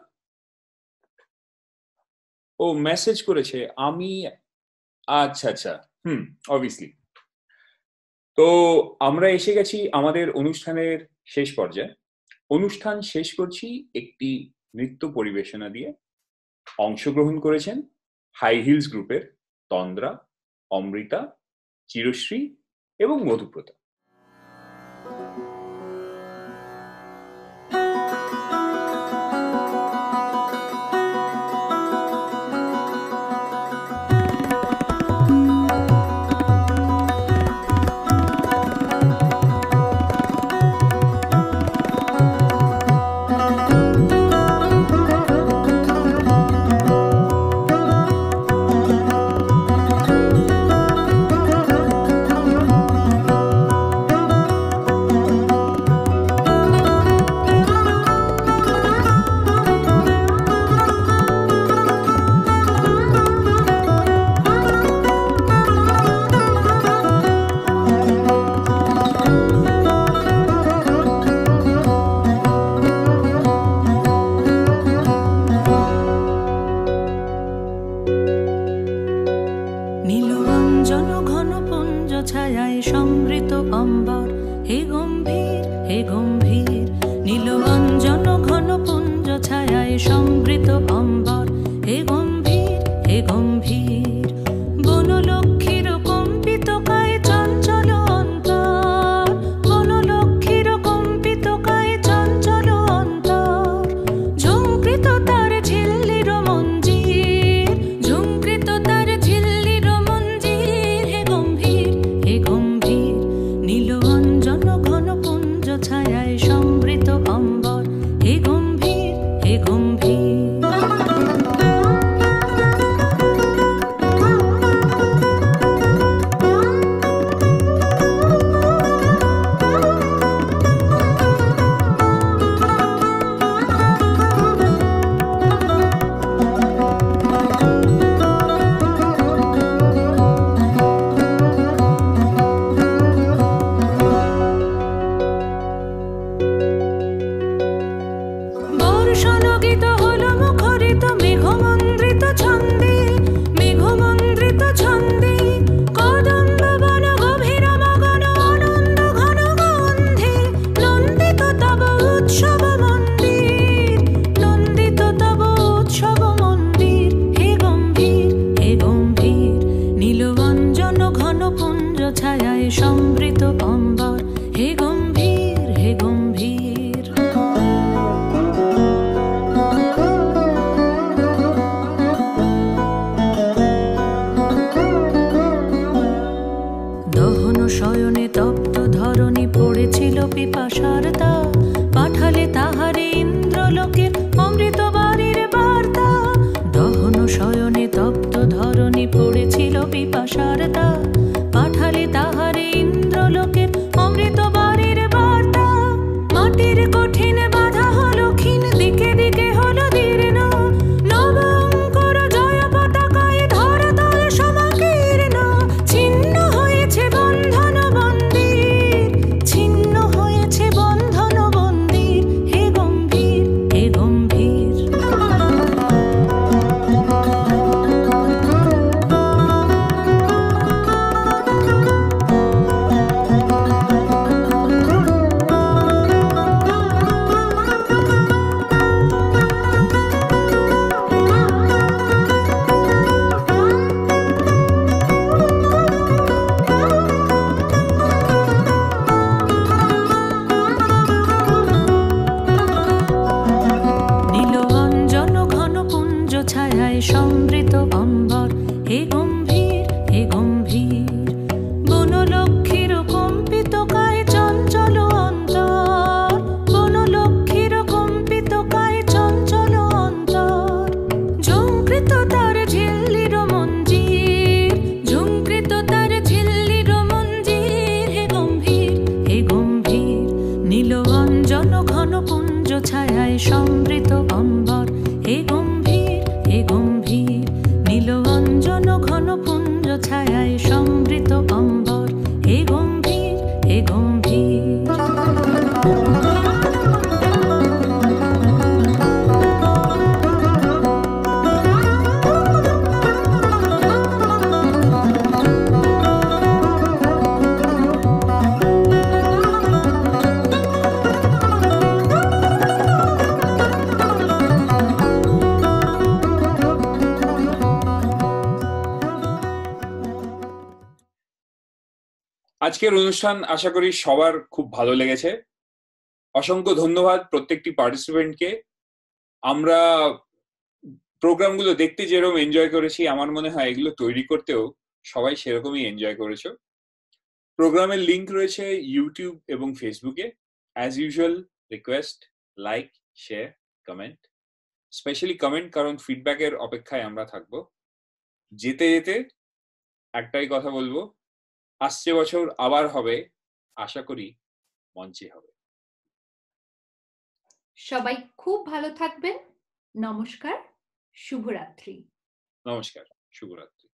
ও মেসেজ করেছে আমি আচ্ছা আচ্ছা। হুম অবভিয়াসলি তো আমরা এসে গেছি আমাদের অনুষ্ঠানের শেষ পর্যায়ে। অনুষ্ঠান শেষ করছি একটি নৃত্য পরিবেশনা দিয়ে। অংশগ্রহণ করেছেন হাই হিলস গ্রুপের তন্দ্রা, অমৃতা, চিরশ্রী এবং মধুপ্রতা। আজকের অনুষ্ঠান আশা করি সবার খুব ভালো লেগেছে। অসংখ্য ধন্যবাদ প্রত্যেকটি পার্টিসিপেন্টকে আমরা প্রোগ্রামগুলো দেখতে যেরকম এনজয় করেছি, আমার মনে হয় এগুলো তৈরি করতেও সবাই সেরকমই এনজয় করেছ। প্রোগ্রামের লিংক রয়েছে ইউটিউব এবং ফেসবুকে as usual request like share comment specially comment কারণ ফিডব্যাকের অপেক্ষায় আমরা থাকব। যেতে যেতে একটাই কথা বলব আসছে বছর আবার হবে আশা করি মঞ্চে হবে। সবাই খুব ভালো থাকবেন। নমস্কার শুভরাত্রি। নমস্কার শুভরাত্রি।